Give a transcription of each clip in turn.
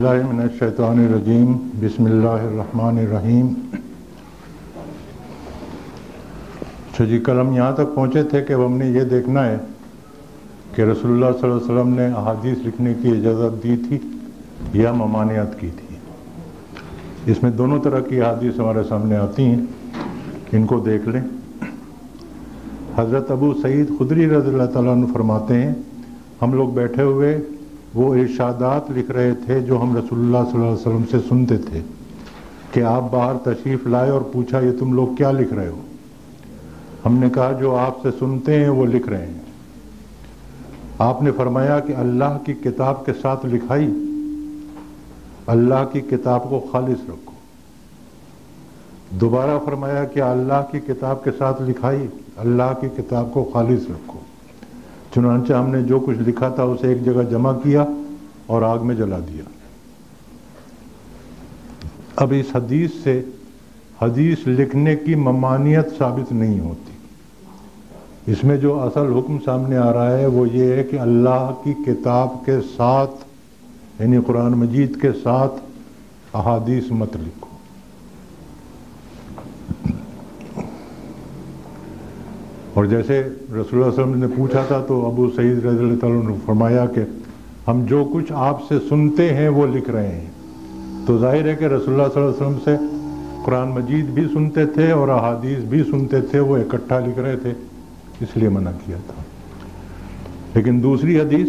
रजीम बिस्मिल्लाहिर्रहमानिर्रहीम तो जी, कल हम यहाँ तक पहुँचे थे कि हमने ये देखना है कि रसोल्ला वसल्लम ने अहादीस लिखने की इजाज़त दी थी या ममानियत की थी। इसमें दोनों तरह की अहादीस हमारे सामने आती हैं। इनको देख लें। हज़रत अबू सईद खुदरी रज़ी तु फरमाते हैं, हम लोग बैठे हुए वो इर्शादात लिख रहे थे जो हम रसुल्ला वसल्लम से सुनते थे कि आप बाहर तशरीफ़ लाए और पूछा, ये तुम लोग क्या लिख रहे हो? हमने कहा, जो आपसे सुनते हैं, वो लिख रहे हैं। आपने फरमाया कि अल्लाह की किताब के साथ लिखाई। अल्लाह की किताब को खालिश रखो। दोबारा फरमाया कि अल्लाह की किताब के साथ लिखाई। अल्लाह की किताब को खालिश रखो। चुनाचे हमने जो कुछ लिखा था उसे एक जगह जमा किया और आग में जला दिया। अब इस हदीस से हदीस लिखने की ममानियत साबित नहीं होती। इसमें जो असल हुक्म सामने आ रहा है वो ये है कि अल्लाह की किताब के साथ, यानी कुरान मजीद के साथ अहादीस मत लिखो। और जैसे रसोल्ला ने पूछा था तो अबू सईद रज़ी ने फरमाया कि हम जो कुछ आपसे सुनते हैं, वो लिख रहे हैं। तो ज़ाहिर है कि रसोल्ला वसल्लम से कुरान मजीद भी सुनते थे और अहादीस भी सुनते थे, वो इकट्ठा लिख रहे थे, इसलिए मना किया था। लेकिन दूसरी हदीस,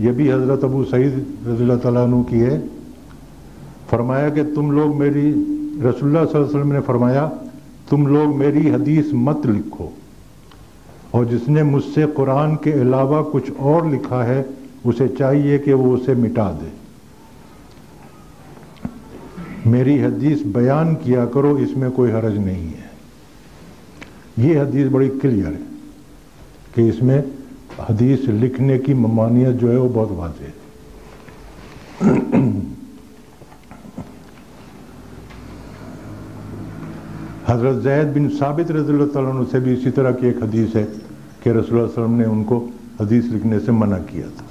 ये भी हज़रत अबू सईद रज़ी तु की है। फरमाया कि तुम लोग मेरी रसुल्ला वसल्लम ने फरमाया, तुम लोग मेरी हदीस मत लिखो। और जिसने मुझसे कुरान के अलावा कुछ और लिखा है, उसे चाहिए कि वो उसे मिटा दे। मेरी हदीस बयान किया करो, इसमें कोई हरज नहीं है। ये हदीस बड़ी क्लियर है कि इसमें हदीस लिखने की ममानियत जो है, वो बहुत वाजे है। हज़रत जैद बिन साबित रज़ी से भी इसी तरह की एक हदीस है कि रसोल्ला ने उनको हदीस लिखने से मना किया था।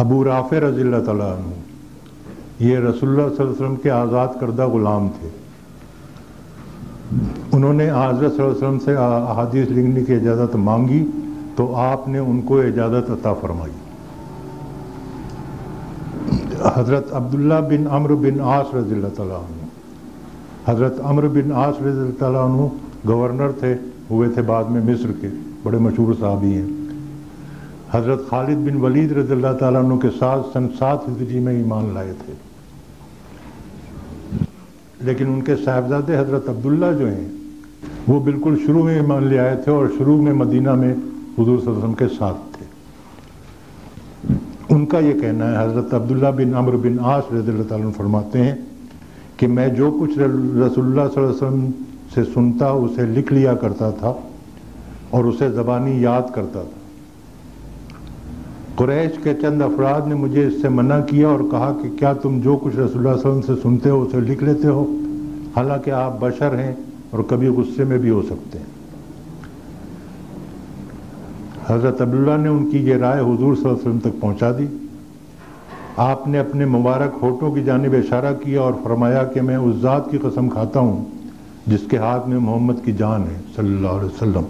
अबू राफ़ रज़ी तु ये रसोल्ला वसल्लम के आज़ाद करदा ग़ुलाम थे। उन्होंने हज़रत वसल्लम से अहादीस लिखने की इजाज़त मांगी तो आपने उनको इजाज़त अता फरमाई। हज़रत अब्दुल्ला बिन अमर बिन आस रज़ी तु हज़रत अमर बिन आस रज़ी गवर्नर थे, हुए थे बाद में मिस्र के, बड़े मशहूर साहबी हैं। हज़रत खालिद बिन वलीद रज़ी तु के साथ, सन सात हिजरी में ईमान लाए थे। लेकिन उनके साहबजादे हज़रत अब्दुल्ला जो हैं, वो बिल्कुल शुरू में ईमान ले आए थे और शुरू में मदीना में हजूर वसल्लम के साथ थे। उनका ये कहना है, हज़रत अब्दुल्ला बिन अमर बिन आस रज़ी फरमाते हैं कि मैं जो कुछ रसुल्ला वसल्लम से सुनता, उसे लिख लिया करता था और उसे ज़बानी याद करता था। कुरैश के चंद अफराद ने मुझे इससे मना किया और कहा कि क्या तुम जो कुछ रसुल्ला से सुनते हो, उसे लिख लेते हो? हालाँकि आप बशर हैं और कभी गुस्से में भी हो सकते हैं। हज़रत अब्दुल्ला ने उनकी ये राय हुजूर वसल्लम तक पहुँचा दी। आपने अपने मुबारक होठों की जानब इशारा किया और फरमाया कि मैं उस ज़ात की कसम खाता हूँ, जिसके हाथ में मोहम्मद की जान है, सल्लल्लाहु अलैहि वसल्लम।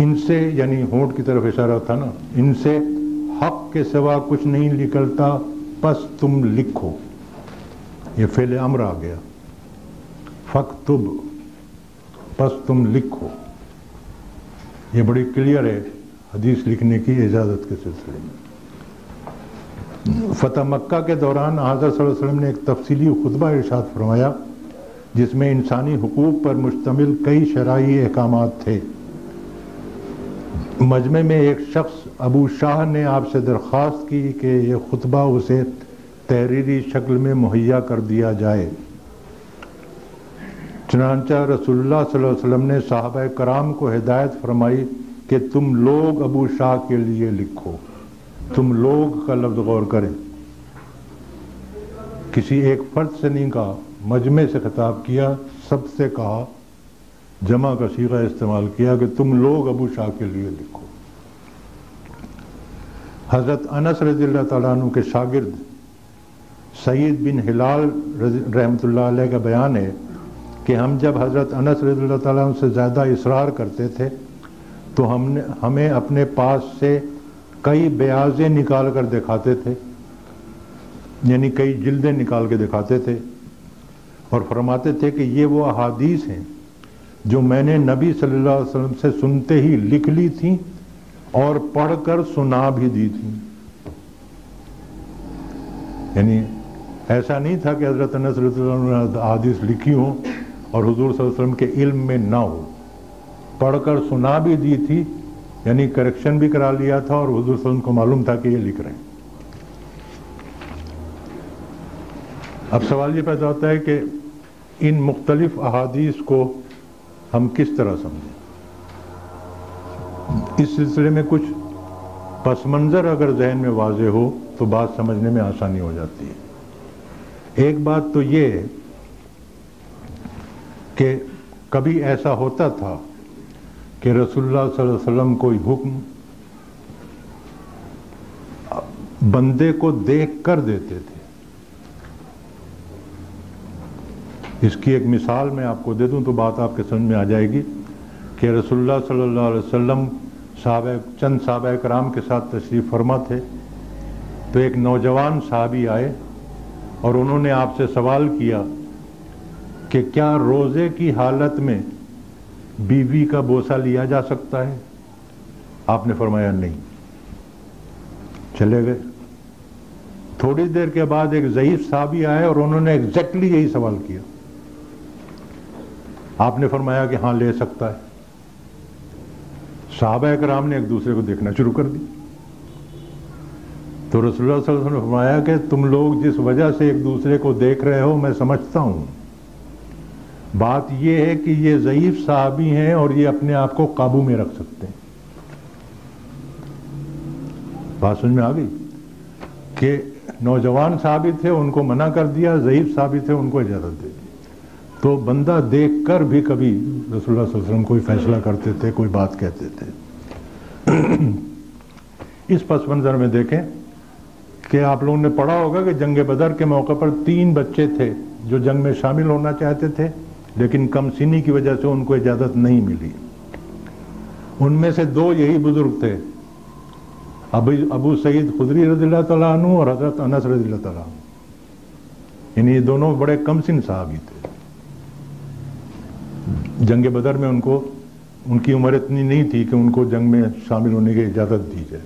इनसे, यानी होंठ की तरफ़ इशारा था ना, इनसे हक के सिवा कुछ नहीं निकलता, बस तुम लिखो। ये फेले अमर आ गया। फक तुब बस तुम लिखो। ये बड़ी क्लियर है, हदीस लिखने की इजाज़त के सिलसिले में। फतेह मक्का के दौरान हज़रत वसल्लम ने एक तफसीली खुतबा इरशाद फरमाया, जिसमें इंसानी हकूक़ पर मुश्तमिल कई शराइ अहकाम थे। मजमे में एक शख्स अबू शाह ने आपसे दरख्वास्त की कि यह खुतबा उसे तहरीरी शक्ल में मुहैया कर दिया जाए। चनानचा रसुल्ला वसल्लम ने साहब कराम को हिदायत फरमाई कि तुम लोग अबू शाह के लिए लिखो। तुम लोग का लफ्ज़ गौर करें। किसी एक फर्द से नहीं कहा, मजमे से खिताब किया, सबसे कहा, जमा का सीगा इस्तेमाल किया कि तुम लोग अबू शाह के लिए लिखो। हज़रत अनस रज़ी तु के शागिर्द सईद बिन हिलाल रहमत का बयान है कि हम जब हज़रत अनस रज़ी तु से ज़्यादा इसरार करते थे तो हमने, हमें अपने पास से कई ब्याजें निकाल कर दिखाते थे, यानी कई जिल्दें निकाल के दिखाते थे और फरमाते थे कि ये वो अहादीस हैं जो मैंने नबी सल्लल्लाहु अलैहि वसल्लम से सुनते ही लिख ली थी और पढ़कर सुना भी दी थी। यानी ऐसा नहीं था कि हज़रत अनस हादिस लिखी हो और हुजूर वसल्लम के इल्म में ना हो। पढ़कर सुना भी दी थी यानी करेक्शन भी करा लिया था और हुजूर वसल्लम को मालूम था कि ये लिख रहे हैं। अब सवाल ये पैदा होता है कि इन मुख्तलिफ़ अहादीस को हम किस तरह समझें? इस सिलसिले में कुछ पस मंज़र अगर जहन में वाज हो तो बात समझने में आसानी हो जाती है। एक बात तो ये कि कभी ऐसा होता था कि रसुल्ला वसल्लम कोई हुक्म बंदे को देख कर देते थे। इसकी एक मिसाल मैं आपको दे दूँ तो बात आपके समझ में आ जाएगी कि रसुल्ला सल्लल्लाहु अलैहि वसल्लम साहब, चंद साहब कराम के साथ तशरीफ़ फरमा थे। तो एक नौजवान साहबी आए और उन्होंने आपसे सवाल किया कि क्या रोज़े की हालत में बीवी का बोसा लिया जा सकता है? आपने फरमाया नहीं। चले गए। थोड़ी देर के बाद एक ज़यीफ साहबी आए और उन्होंने एग्जैक्टली यही सवाल किया। आपने फरमाया कि हाँ, ले सकता है। साहब कराम ने एक दूसरे को देखना शुरू कर दी तो रसोल्ला ने फरमाया कि तुम लोग जिस वजह से एक दूसरे को देख रहे हो, मैं समझता हूँ। बात यह है कि ये ज़यीफ साहबी हैं और ये अपने आप को काबू में रख सकते हैं। बात समझ में आ गई? कि नौजवान साहबी थे, उनको मना कर दिया, ज़यीफ साहबी थे, उनको इजाज़त दे दी। तो बंदा देखकर भी कभी रसुल्ला कोई फैसला करते थे, कोई बात कहते थे। इस पस मंज़र में देखें कि आप लोगों ने पढ़ा होगा कि जंग बदर के मौके पर तीन बच्चे थे जो जंग में शामिल होना चाहते थे। लेकिन कम सीनी की वजह से उनको इजाज़त नहीं मिली। उनमें से दो यही बुज़ुर्ग थे अबू अबू सईद खुदरी रज़ी तु और हज़रत अनस रज़ी तु दोनों बड़े कम सिन साहबी थे। जंग बदर में उनको, उनकी उम्र इतनी नहीं थी कि उनको जंग में शामिल होने की इजाज़त दी जाए।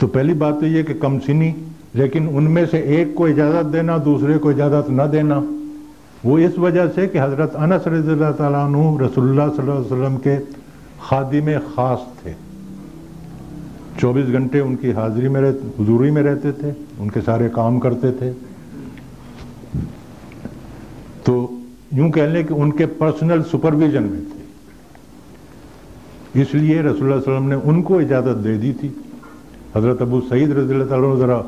तो पहली बात तो ये कि कम सीनी, लेकिन उनमें से एक को इजाज़त देना, दूसरे को इजाज़त न देना वो इस वजह से कि हज़रत अनस रज़ी तु रसुल्ला वसल्लम के खादी में ख़ास थे। 24 घंटे उनकी हाजिरी में हजूरी में रहते थे, उनके सारे काम करते थे। तो यूँ कह लें कि उनके पर्सनल सुपरविजन में थे। इसलिए रसुल्ला ने उनको इजाज़त दे दी थी। हज़रत अबू सईद रज़ी ज़रा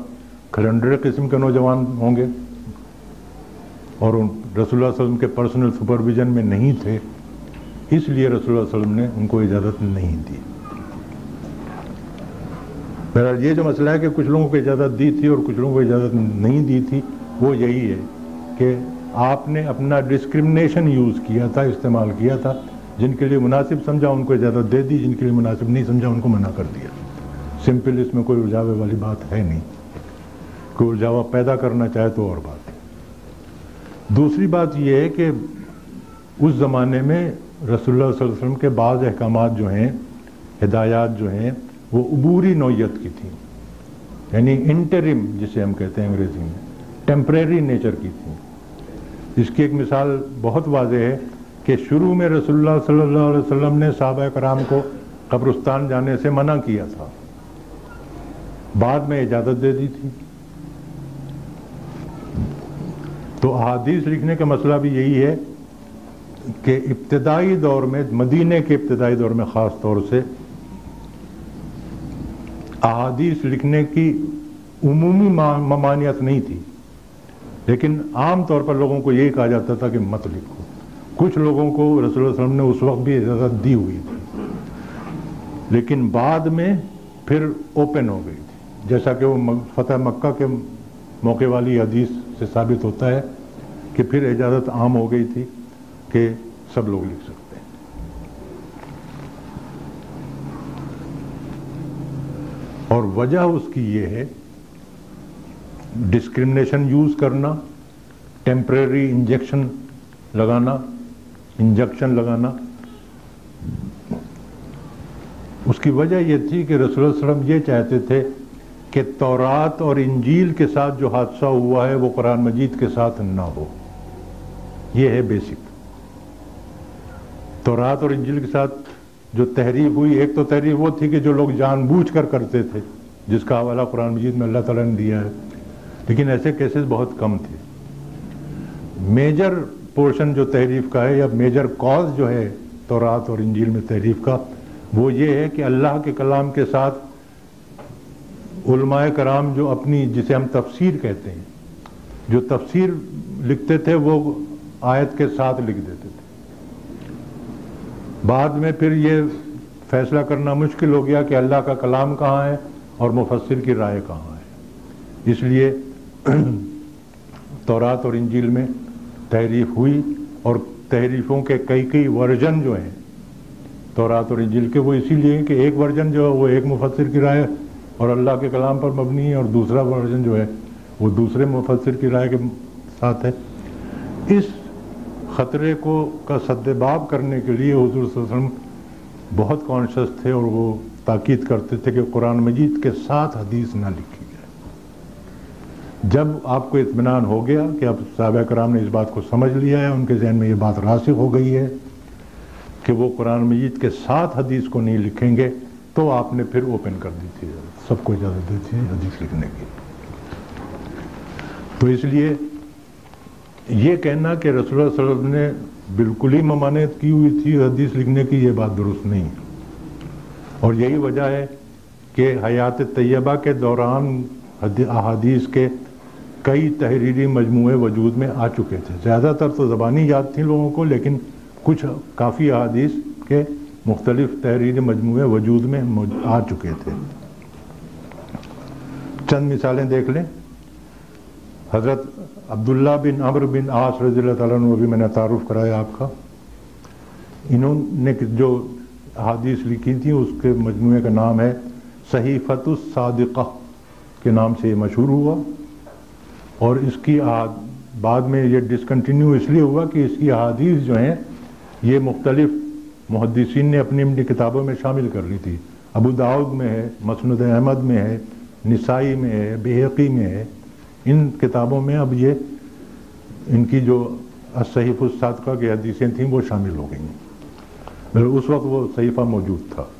खलंडर किस्म के नौजवान होंगे और उन रसुल्ला वसल्लम के पर्सनल सुपरविजन में नहीं थे, इसलिए रसुल्ला वसल्लम ने उनको इजाज़त नहीं दी। बहरहाल, ये जो मसला है कि कुछ लोगों को इजाज़त दी थी और कुछ लोगों को इजाज़त नहीं दी थी, वो यही है कि आपने अपना डिस्क्रिमिनेशन यूज़ किया था, इस्तेमाल किया था, जिनके लिए मुनासिब समझा, उनको इजाज़त दे दी, जिनके लिए मुनासिब नहीं समझा, उनको मना कर दिया। सिंपल इसमें कोई उलझावे वाली बात है नहीं। कोई उलझावा पैदा करना चाहे तो और बात। दूसरी बात यह है कि उस ज़माने में रसोल्ला वसल्लम के बाद अहकाम जो हैं, हिदायत जो हैं, वो अबूरी नौीयत की थी। यानी इंटरिम जिसे हम कहते हैं अंग्रेज़ी में टेम्परेरी नेचर की थी। इसकी एक मिसाल बहुत वाज है कि शुरू में रसुल्ला सल्ला वसल्लम ने साहब कराम को कब्रस्तान जाने से मना किया था। बाद में इजाज़त दे दी थी। तो अहादीस लिखने का मसला भी यही है कि इब्तदाई दौर में, मदीने के इब्तदाई दौर में ख़ास तौर से अहादीस लिखने की उमूमी ममानियत नहीं थी। लेकिन आम तौर पर लोगों को यही कहा जाता था कि मत लिखो। कुछ लोगों को रसोल ने उस वक्त भी इजाज़त दी हुई थी। लेकिन बाद में फिर ओपन हो गई थी। जैसा कि वो फतेह मक्का के मौके वाली हदीस से साबित होता है कि फिर इजाज़त आम हो गई थी कि सब लोग लिख सकते हैं। और वजह उसकी ये है डिस्क्रिमिनेशन यूज़ करना टेम्परेरी इंजेक्शन लगाना इंजेक्शन लगाना। उसकी वजह यह थी कि रसूल वसल्लम ये चाहते थे कि तौरात और इंजील के साथ जो हादसा हुआ है, वो कुरान मजीद के साथ ना हो। ये है बेसिक। तौरात और इंजील के साथ जो तहरीफ हुई, एक तो तहरीफ वो थी कि जो लोग जानबूझकर करते थे, जिसका हवाला कुरान मजीद में अल्लाह ताला ने दिया है। लेकिन ऐसे केसेस बहुत कम थे। मेजर पोर्शन जो तहरीफ का है, या मेजर कॉज जो है तौरात और इंजील में तहरीफ का, वो ये है कि अल्लाह के कलाम के साथ उलमाए कराम जो अपनी, जिसे हम तफसीर कहते हैं, जो तफसीर लिखते थे, वो आयत के साथ लिख देते थे। बाद में फिर ये फैसला करना मुश्किल हो गया कि अल्लाह का कलाम कहाँ है और मुफसर की राय कहाँ है। इसलिए तौरात और इंजील में तहरीफ हुई और तहरीफों के कई कई वर्जन जो हैं, तौरात और इंजील के, वो इसीलिए कि एक वर्जन जो है, वो एक मुफसर की राय और अल्लाह के कलाम पर मबनी है और दूसरा वर्जन जो है, वो दूसरे मुफसर की राय के साथ है। इस ख़तरे को, का सद्देबाब करने के लिए हजूर वसल्लम बहुत कॉन्शस थे और वो ताकीद करते थे कि कुरान मजीद के साथ हदीस ना लिखी जाए। जब आपको इतमान हो गया कि अब साहब कराम ने इस बात को समझ लिया है, उनके जहन में ये बात रासिक हो गई है कि वो कुरान मजीद के साथ हदीस को नहीं लिखेंगे तो आपने फिर ओपन कर दी थी। सबको इजाज़त दी थी हदीस लिखने की। तो इसलिए ये कहना कि रसोल ने बिल्कुल ही ममानियत की हुई थी हदीस लिखने की, ये बात दुरुस्त नहीं और यही वजह है कि हयात तैयबा के दौरान अहादीस के कई तहरीरी मजमू वजूद में आ चुके थे। ज़्यादातर तो ज़बानी याद थी लोगों को, लेकिन कुछ काफ़ी अहादीस के मुख्तलिफ़ तहरीरी मजमू वजूद में आ चुके थे। चंद मिसालें देख लें। हज़रत अब्दुल्ला बिन अमर बिन आस रज़ी अभी मैंने तारुफ कराया आपका। इन्होंने जो हादीस लिखी थी, उसके मजमू का नाम है सहीफ़तुसादिक़ा के नाम से ये मशहूर हुआ। और इसकी बाद में ये डिसकंटिन्यू इसलिए हुआ कि इसकी अहादीस जो हैं, ये मुख्तलिफ़ मुहदसिन ने अपनी अपनी किताबों में शामिल कर ली थी। अबू दाऊद में है, मसनद अहमद में है निसाई में है, बेहकी में है। इन किताबों में अब ये, इनकी जो सहीफ़ुसादका की हदीसें थीं, वो शामिल हो गई। मतलब उस वक्त वो सहीफ़ा मौजूद था।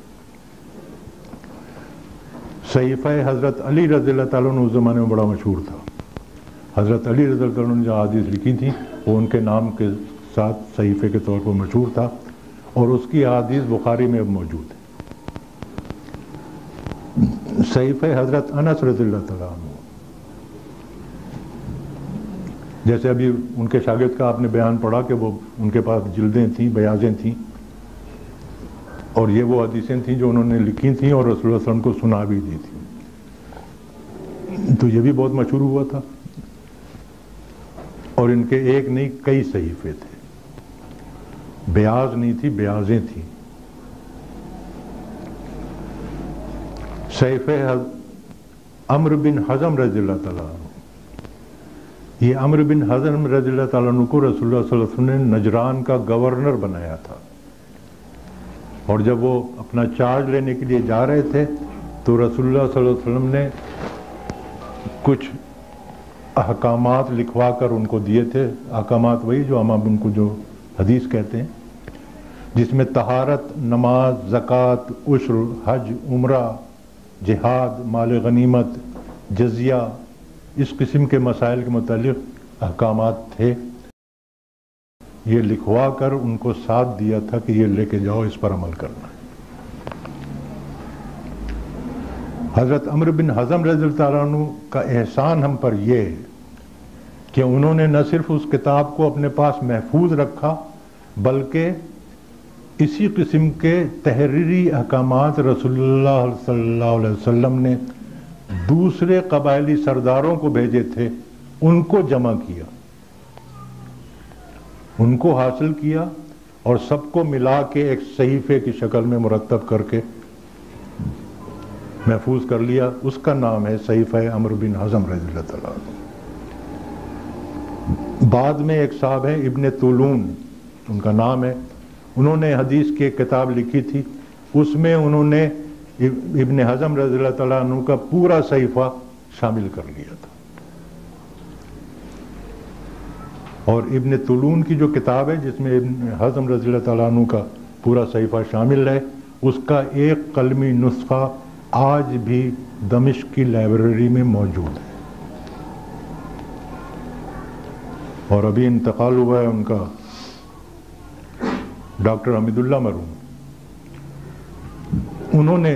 सहीफ़ा हज़रत अली रज़ी उस ज़माने में बड़ा मशहूर था। हज़रत अली रज़ी ने जो हदीस लिखी थी, वो उनके नाम के साथ सहीफ़े के तौर पर मशहूर था और उसकी हदीस बुखारी में अब मौजूद है। सहीफ़ हज़रत अनस रज़ी जैसे अभी उनके शागिद का आपने बयान पढ़ा कि वो उनके पास जिल्दें थीं, बयाजें थीं, और ये वो हदीसें थीं जो उन्होंने लिखी थी और रसूल वसल्लम को सुना भी दी थी। तो ये भी बहुत मशहूर हुआ था। और इनके एक नहीं, कई सहीफे थे। ब्याज नहीं थी, ब्याजें थी। सैफ अमर बिन हजम रजील्ला ये अमर बिन हजम रजील्ला को रसोल्ला ने नजरान का गवर्नर बनाया था। और जब वो अपना चार्ज लेने के लिए जा रहे थे तो रसुल्ला वसल्लम ने कुछ अहकाम लिखवा कर उनको दिए थे। अहकाम वही जो हम उनको जो हदीस कहते हैं, जिसमें तहारत, नमाज़, ज़क़़त, उश्र, हज, उम्र जिहाद, माल गनीमत, जजिया, इस किस्म के मसाइल के मतलब अहकाम थे। ये लिखवा कर उनको साथ दिया था कि ये लेके जाओ, इस पर अमल करना हज़रत अमर बिन हज़म रज़ी का एहसान हम पर यह कि उन्होंने न सिर्फ़ उस किताब को अपने पास महफूज रखा, बल्कि इसी किस्म के तहरीरी अहकाम रसोल्ला ने दूसरे कबायली सरदारों को भेजे थे, उनको जमा किया। उनको हासिल किया और सबको मिला के एक सहीफे की शक्ल में मुरतब करके महफूज कर लिया। उसका नाम है सहीफ़ अमर बिन हजम रज़ी बाद में एक साहब हैं, इब्ने तुलून, उनका नाम है उन्होंने हदीस की एक किताब लिखी थी। उसमें उन्होंने इब्ने हजम रज़ी तु का पूरा सहीफ़ा शामिल कर लिया था। और इब्ने तुलून की जो किताब है, जिसमें इब्न हजम रज़ी तु का पूरा सहीफ़ा शामिल है, उसका एक कलमी नुस्खा आज भी दमिश की लाइब्रेरी में मौजूद है। और अभी इंतकाल हुआ है उनका डॉक्टर हमीदुल्ला मरूम। उन्होंने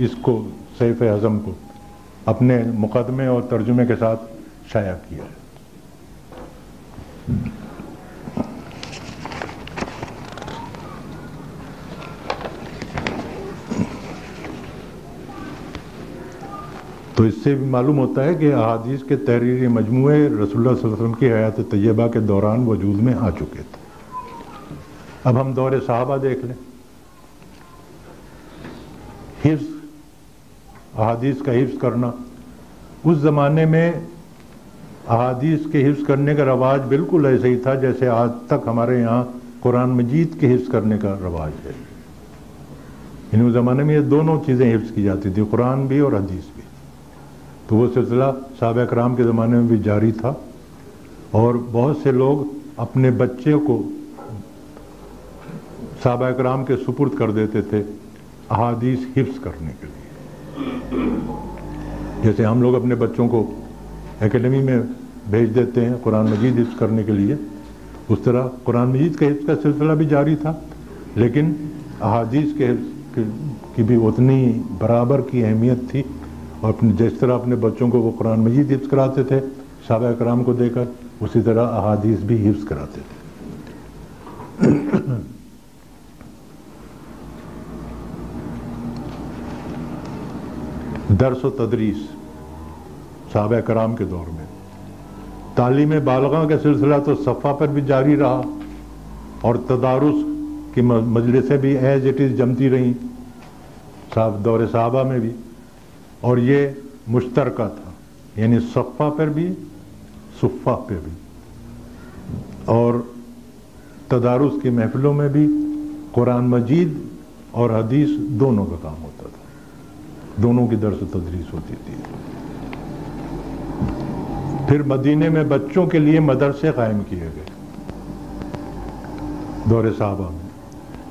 इसको सैफ आज़म को अपने मुकदमे और तर्जुमे के साथ शाया किया। तो इससे भी मालूम होता है कि अहादीस के तहरीरी मजमू रसोल्ला की हयात तय्यबा के दौरान वजूद में आ चुके थे। अब हम दौरे साहबा देख लें। हिफ्स अहादीस का हिफ्स करना। उस ज़माने में अहादीस के हिफ्स करने का रवाज बिल्कुल ऐसे ही था जैसे आज तक हमारे यहाँ कुरान मजीद के हिफ्स करने का रवाज है। इन ज़माने में ये दोनों चीज़ें हिफ्स की जाती थी, कुरान भी और हदीस भी। तो वो सिलसिला साहब कराम के ज़माने में भी जारी था और बहुत से लोग अपने बच्चे को साहब कराम के सुपुर्द कर देते थे अहादीस हिफ्स करने के लिए। जैसे हम लोग अपने बच्चों को एकेडमी में भेज देते हैं कुरान मजीद हिफ्स करने के लिए, उस तरह कुरान मजीद के हिफ्स का सिलसिला भी जारी था, लेकिन अहादीस के हिफ्स की भी उतनी बराबर की अहमियत थी और अपने, जिस तरह अपने बच्चों को वो कुरान मजीद हिफ्स कराते थे साहब कराम को देकर उसी तरह अहादीस भी हिफ्स कराते थे। दरस व तदरीस, साहब कराम के दौर में। तालीम बालगा का सिलसिला तो सफ़ा पर भी जारी रहा और तदारुस की मजलिसें भी एज इट इज़ जमती रहीं साहब दौरे साहबा में भी। और ये मुश्तर था, यानी सफ़ा पर भी, सुफ़ा पर भी। और तदारुस की महफिलों में भी कुरान मजीद और हदीस दोनों का काम होता दोनों की दरस तदरीस होती थी। फिर मदीने में बच्चों के लिए मदरसे कायम किए गए। दौरे साहबा में।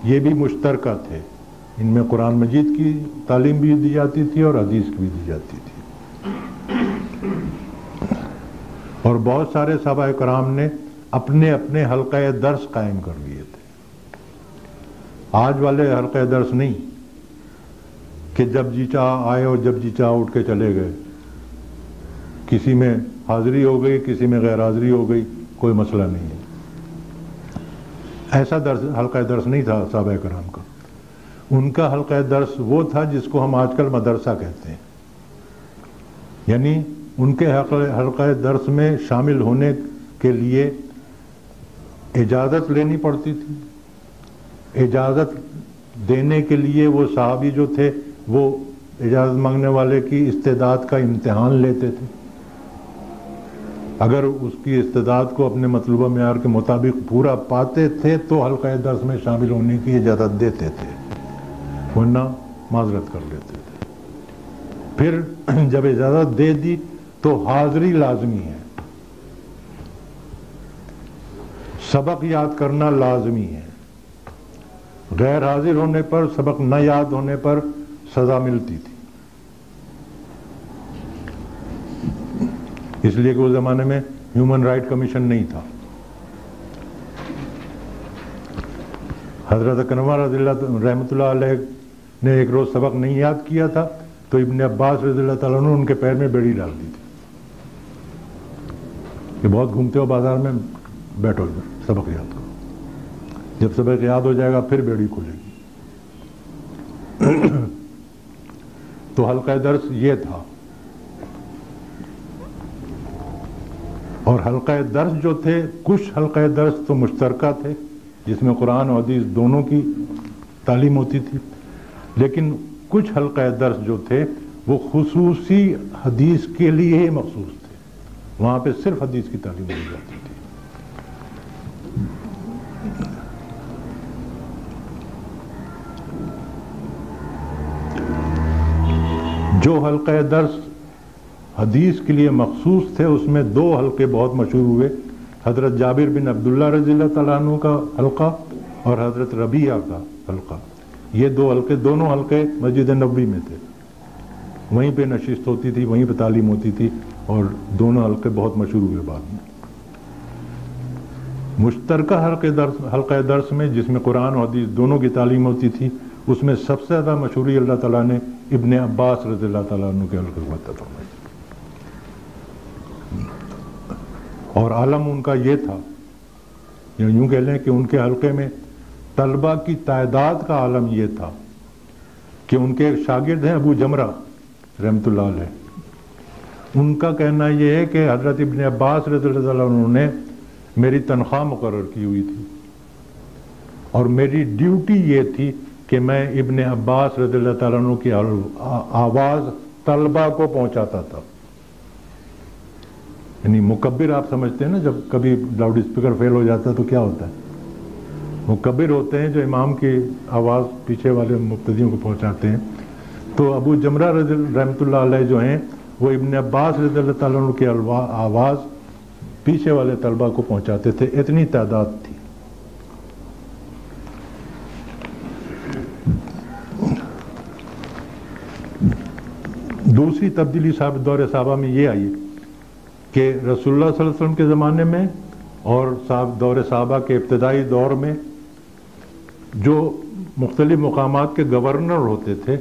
ये भी मुश्तर थे। इनमें कुरान मजीद की तालीम भी दी जाती थी और हदीस की भी दी जाती थी। और बहुत सारे सभा कराम ने अपने अपने हल्का दर्स कायम कर लिए थे। आज वाले हल्का दर्स नहीं कि जब जी चाह आए और जब जी चाह उठ के चले गए। किसी में हाजिरी हो गई, किसी में गैर हाजिरी हो गई, कोई मसला नहीं है। ऐसा दर्स हल्का दर्स नहीं था साहब कराम का। उनका हल्का दर्स वो था जिसको हम आजकल मदरसा कहते हैं। यानी उनके हल्का दर्स में शामिल होने के लिए इजाज़त लेनी पड़ती थी। इजाज़त देने के लिए वो साहबी जो थे वो इजाज़त मांगने वाले की इस्तेदाद का इम्तहान लेते थे। अगर उसकी इस्तेदाद को अपने मतलूबा मैार के मुताबिक पूरा पाते थे तो हल्का दर्स में शामिल होने की इजाज़त देते थे, वरना माजरत कर लेते थे। फिर जब इजाज़त दे दी तो हाजिरी लाजमी है। सबक याद करना लाजमी है। गैर हाजिर होने पर सबक न याद होने पर सज़ा मिलती थी। इसलिए कि उस ज़माने में ह्यूमन राइट कमीशन नहीं था। हज़रत कनवर रहमत ने एक रोज़ सबक नहीं याद किया था तो इबन अब्बास रज़ी ने उनके पैर में बेड़ी डाल दी थी। कि बहुत घूमते हो बाज़ार में, बैठो सबक याद करो। जब सबक याद हो जाएगा, फिर बेड़ी खुलेगी। तो हल्का दर्स ये था। और हल्का दर्स जो थे, कुछ हल्का दर्स तो मुश्तरका थे, जिसमें कुरान और हदीस दोनों की तालीम होती थी। लेकिन कुछ हल्का दर्स जो थे, वो खसूसी हदीस के लिए ही मखसूस थे। वहाँ पे सिर्फ़ हदीस की तालीम दी जाती थी। जो हल्का दर्स हदीस के लिए मखसूस थे, उसमें दो हल्के बहुत मशहूर हुए। हज़रत जाबिर बिन अब्दुल्ला रज़ी तु का हल्का और हज़रत रबिया का हल्का। ये दो हल्के, दोनों हल्के मस्जिद नबी में थे। वहीं पे नशिस्त होती थी, वहीं पे तालीम होती थी और दोनों हल्के बहुत मशहूर हुए बाद में। मुश्तरका हल्के दर्स हल्का दर्स में, जिसमें कुरान और हदीस दोनों की तालीम होती थी, उसमें सबसे ज़्यादा मशहूरी अल्लाह ताला ने इब्ने अब्बास रज़ी तु के को फरमाई और आलम उनका ये था, या यूँ कह लें कि उनके हल्के में तलबा की तादाद का आलम यह था कि उनके एक शागिर्द हैं अबू जमरा, रहमतुल्लाह है उनका कहना यह है कि हज़रत इबन अब्बास उन्होंने मेरी तनख्वाह मुकर की हुई थी। और मेरी ड्यूटी ये थी कि मैं इबन अब्बास रज़ी तु की आवाज़ तलबा को पहुंचाता था। यानी मुकबिर आप समझते हैं ना, जब कभी लाउड स्पीकर फेल हो जाता है तो क्या होता है? मुकबिर होते हैं जो इमाम की आवाज़ पीछे वाले मुफ्तियों को पहुंचाते हैं। तो अबू जमरा रहमत जो हैं, वो इबन अब्बास रज़ी तु की आवाज़ पीछे वाले तलबा को पहुंचाते थे। इतनी तादाद थी। दूसरी तब्दीली साहब, दौरे साहबा में ये आई कि रसुल्ला वसल्लम के ज़माने में और साहब, दौरे साहबा के इब्तदाई दौर में जो मुख्तलिफ़ मकाम के गवर्नर होते थे,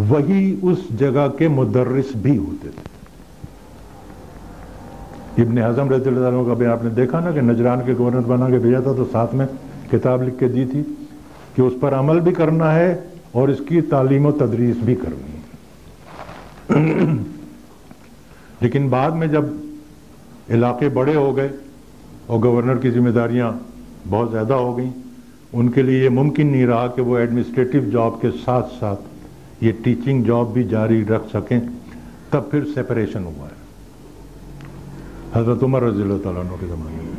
वही उस जगह के मुदर्रिस भी होते थे। इबन हजम रज़ी का भी आपने देखा ना कि नजरान के गवर्नर बना के भेजा था तो साथ में किताब लिख के दी थी कि उस पर अमल भी करना है और इसकी तालीम तदरीस भी करनी लेकिन बाद में जब इलाके बड़े हो गए और गवर्नर की जिम्मेदारियाँ बहुत ज़्यादा हो गई, उनके लिए ये मुमकिन नहीं रहा कि वो एडमिनिस्ट्रेटिव जॉब के साथ साथ ये टीचिंग जॉब भी जारी रख सकें, तब फिर सेपरेशन हुआ है। हज़रत उमर रज़ी तु के ज़माने में।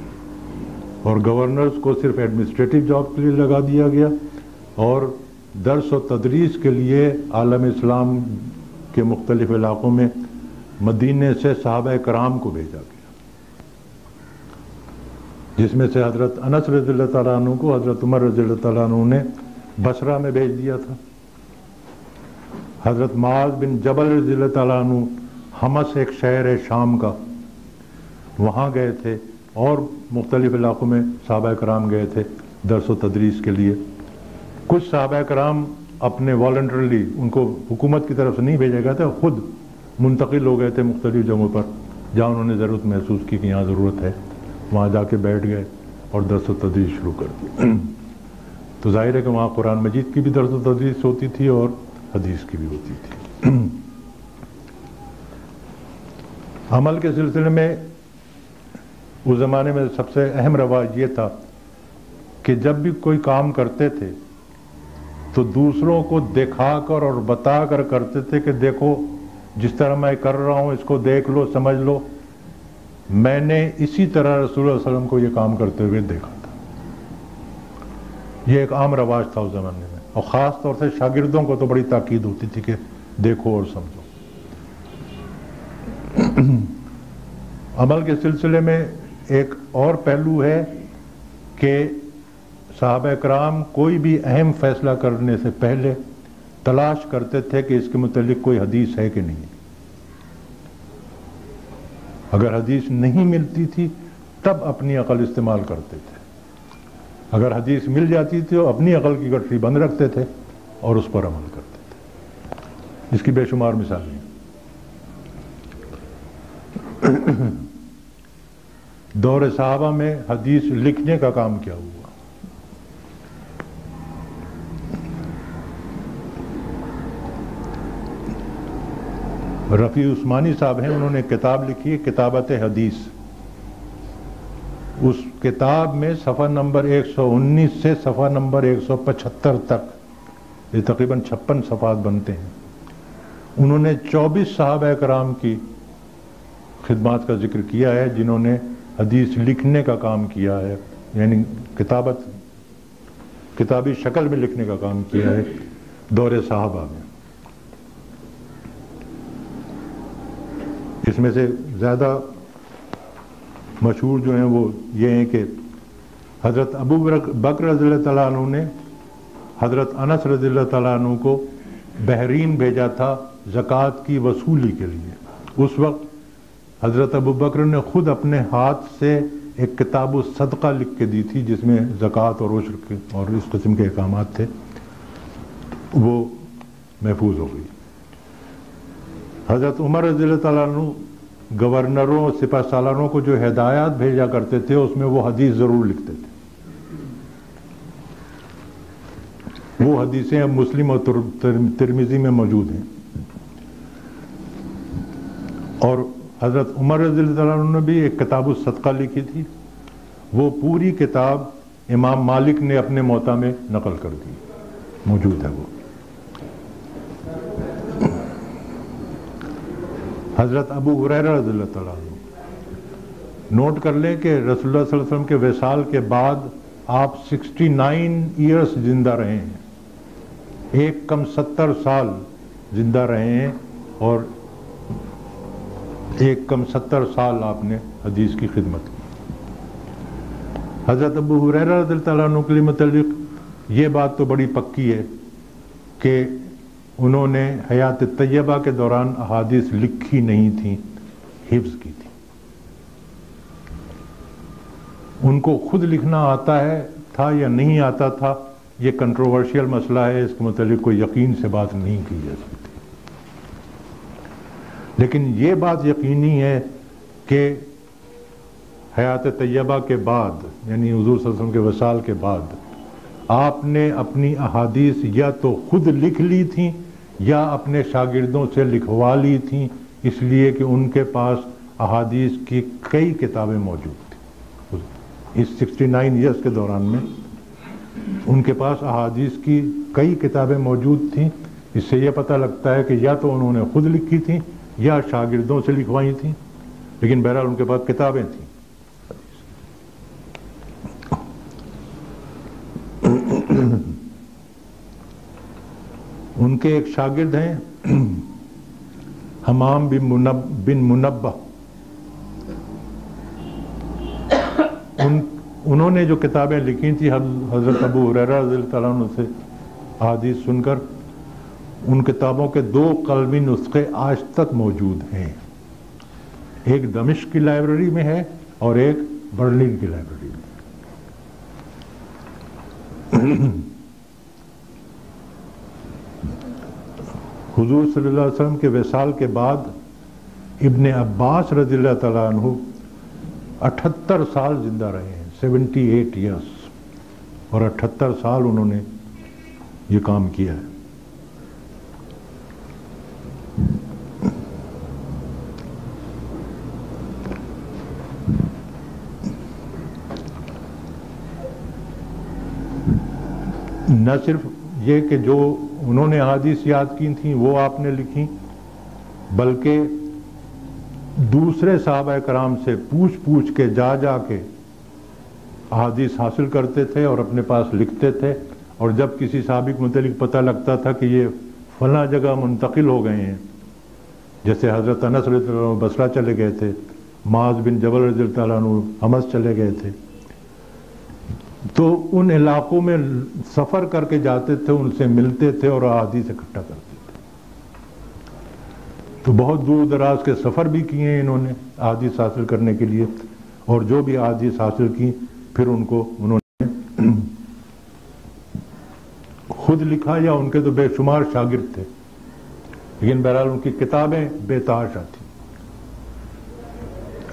और गवर्नर्स को सिर्फ़ एडमिनिस्ट्रेटिव जॉब के लिए लगा दिया गया और दरस व तदरीस के लिए आलम इस्लाम के मुख्तलिफ़ इलाक़ों में मदीने से साहब कराम को भेजा गया। जिसमें से हज़रत अनस रजील तु को हज़रत उमर रजील तु ने बसरा में भेज दिया था। हज़रत माज बिन जबल रज़ी तु हमस एक शहर है शाम का। वहाँ गए थे और मुख्तलिफ़ इलाक़ों में सहाबा कराम गए थे दरस व तदरीस के लिए। कुछ सहाबा कराम अपने वॉल्ट्रली उनको हुकूमत की तरफ़ से नहीं भेजा गया था खुद मुंतकिल हो गए थे मुख्तलिफ़ जगहों पर, जहाँ उन्होंने ज़रूरत महसूस की कि यहाँ ज़रूरत है। वहाँ जाके बैठ गए और दरस व तदरीस शुरू कर दी तो ज़ाहिर है कि वहाँ कुरान मजीद की भी दरस तदरीस होती थी और हदीस की भी होती थी। अमल के सिलसिले में उस ज़माने में सबसे अहम रवाज ये था कि जब भी कोई काम करते थे तो दूसरों को दिखाकर और बताकर करते थे कि देखो, जिस तरह मैं कर रहा हूँ, इसको देख लो, समझ लो। मैंने इसी तरह रसूल वसल्लम को ये काम करते हुए देखा था। ये एक आम रवाज था उस ज़माने में। और ख़ास तौर से शागिर्दों को तो बड़ी ताकीद होती थी कि देखो और समझो। अमल के सिलसिले में एक और पहलू है कि साहब कराम कोई भी अहम फैसला करने से पहले तलाश करते थे कि इसके मतलब कोई हदीस है कि नहीं। अगर हदीस नहीं मिलती थी, तब अपनी अकल इस्तेमाल करते थे। अगर हदीस मिल जाती थी तो अपनी अकल की गठरी बंद रखते थे और उस पर अमल करते थे। इसकी बेशुमार मिसालें दौर साहबा में हदीस लिखने का काम क्या हुआ? रफ़ी उस्मानी साहब हैं, उन्होंने किताब लिखी है, किताबत हदीस। उस किताब में सफ़ा नंबर 119 से सफ़ा नंबर 175 तक, ये तकरीबन छप्पन सफ़ात बनते हैं। उन्होंने 24 साहब कराम की खिदमत का ज़िक्र किया है, जिन्होंने हदीस लिखने का काम किया है, यानी किताबत, किताबी शक्ल में लिखने का काम किया है, दौरे साहबा में। इसमें से ज़्यादा मशहूर जो हैं वो ये हैं कि हज़रत अबू बकर रज़ी तु ने हज़रत अनस रज़ी तु को बहरीन भेजा था ज़क़़त की वसूली के लिए। उस वक्त हज़रत अबू बकर ने ख़ुद अपने हाथ से एक किताब सदका लिख के दी थी, जिसमें ज़क़़त और उशर और इस कस्म के अहकाम थे। वो महफूज हो गई। हज़रत उमर रज़ी गवर्नरों और सिपा सालानों को जो हिदायत भेजा करते थे, उसमें वो हदीस ज़रूर लिखते थे। वो हदीसें अब मुस्लिम और तिरमिजी में मौजूद हैं। और हज़रत उमर रज़ी ने भी एक किताब सदका लिखी थी। वो पूरी किताब इमाम मालिक ने अपने मोता में नकल कर दी। मौजूद है वो। हज़रत अबू हुरैरा नोट कर लें कि रसोल्ला वसल्लम के वसाल के बाद आप 69 ईयर्स ज़िंदा रहे हैं। एक कम सत्तर साल ज़िंदा रहे हैं और एक कम सत्तर साल आपने हदीस की खिदमत की। हज़रत अबू हुरैरा के मतलब ये बात तो बड़ी पक्की है कि उन्होंने हयात तय्यबा के दौरान अहादीस लिखी नहीं थी, हिफ्ज की थी। उनको खुद लिखना आता है, था या नहीं आता था, ये कंट्रोवर्शियल मसला है, इसके मतलब कोई यकीन से बात नहीं की जा सकती। लेकिन ये बात यकीनी है कि हयात तय्यबा के बाद, यानी हजूर के वसाल के बाद, आपने अपनी अहादीस या तो खुद लिख ली थी या अपने शागिर्दों से लिखवा ली थी, इसलिए कि उनके पास अहादीस की कई किताबें मौजूद थी। इस 69 ईयर्स के दौरान में उनके पास अहादीस की कई किताबें मौजूद थी। इससे यह पता लगता है कि या तो उन्होंने खुद लिखी थी या शागिर्दों से लिखवाई थी। लेकिन बहरहाल उनके पास किताबें थी। उनके एक शागिर्द हैं। हमाम बिन मुनब, बिन मुनब्बा। उन, उन्होंने जो किताबें लिखी थी हज़रत अबू हुरैरा से आदिश सुनकर, उन किताबों के दो कलमी नुस्खे आज तक मौजूद हैं। एक दमिश की लाइब्रेरी में है और एक बर्लिन की लाइब्रेरी में हुजूर सल्लल्लाहु अलैहि वसल्लम के वसाल के बाद इब्ने अब्बास रज़ी तु अठहत्तर साल ज़िंदा रहे हैं, सेवेंटी एट ईयर्स और अठहत्तर साल उन्होंने ये काम किया है। न सिर्फ़ ये कि जो उन्होंने हादिस याद की थी, वो आपने लिखी, बल्कि दूसरे साहब कराम से पूछ पूछ के जा जा के अहादीस हासिल करते थे और अपने पास लिखते थे। और जब किसी सबक मतलब पता लगता था कि ये फला जगह मुंतकिल हो गए हैं, जैसे हज़रत अनस बसरा चले गए थे, माज बिन जबल रज़ी हमस चले गए थे तो उन इलाकों में सफ़र करके जाते थे, उनसे मिलते थे और आदि से इकट्ठा करते थे। तो बहुत दूर दराज के सफ़र भी किए इन्होंने आदिश हासिल करने के लिए, और जो भी आदिश हासिल की, फिर उनको उन्होंने खुद लिखा या उनके तो बेशुमार शागिर्द थे। लेकिन बहरहाल उनकी किताबें बेताशा थी।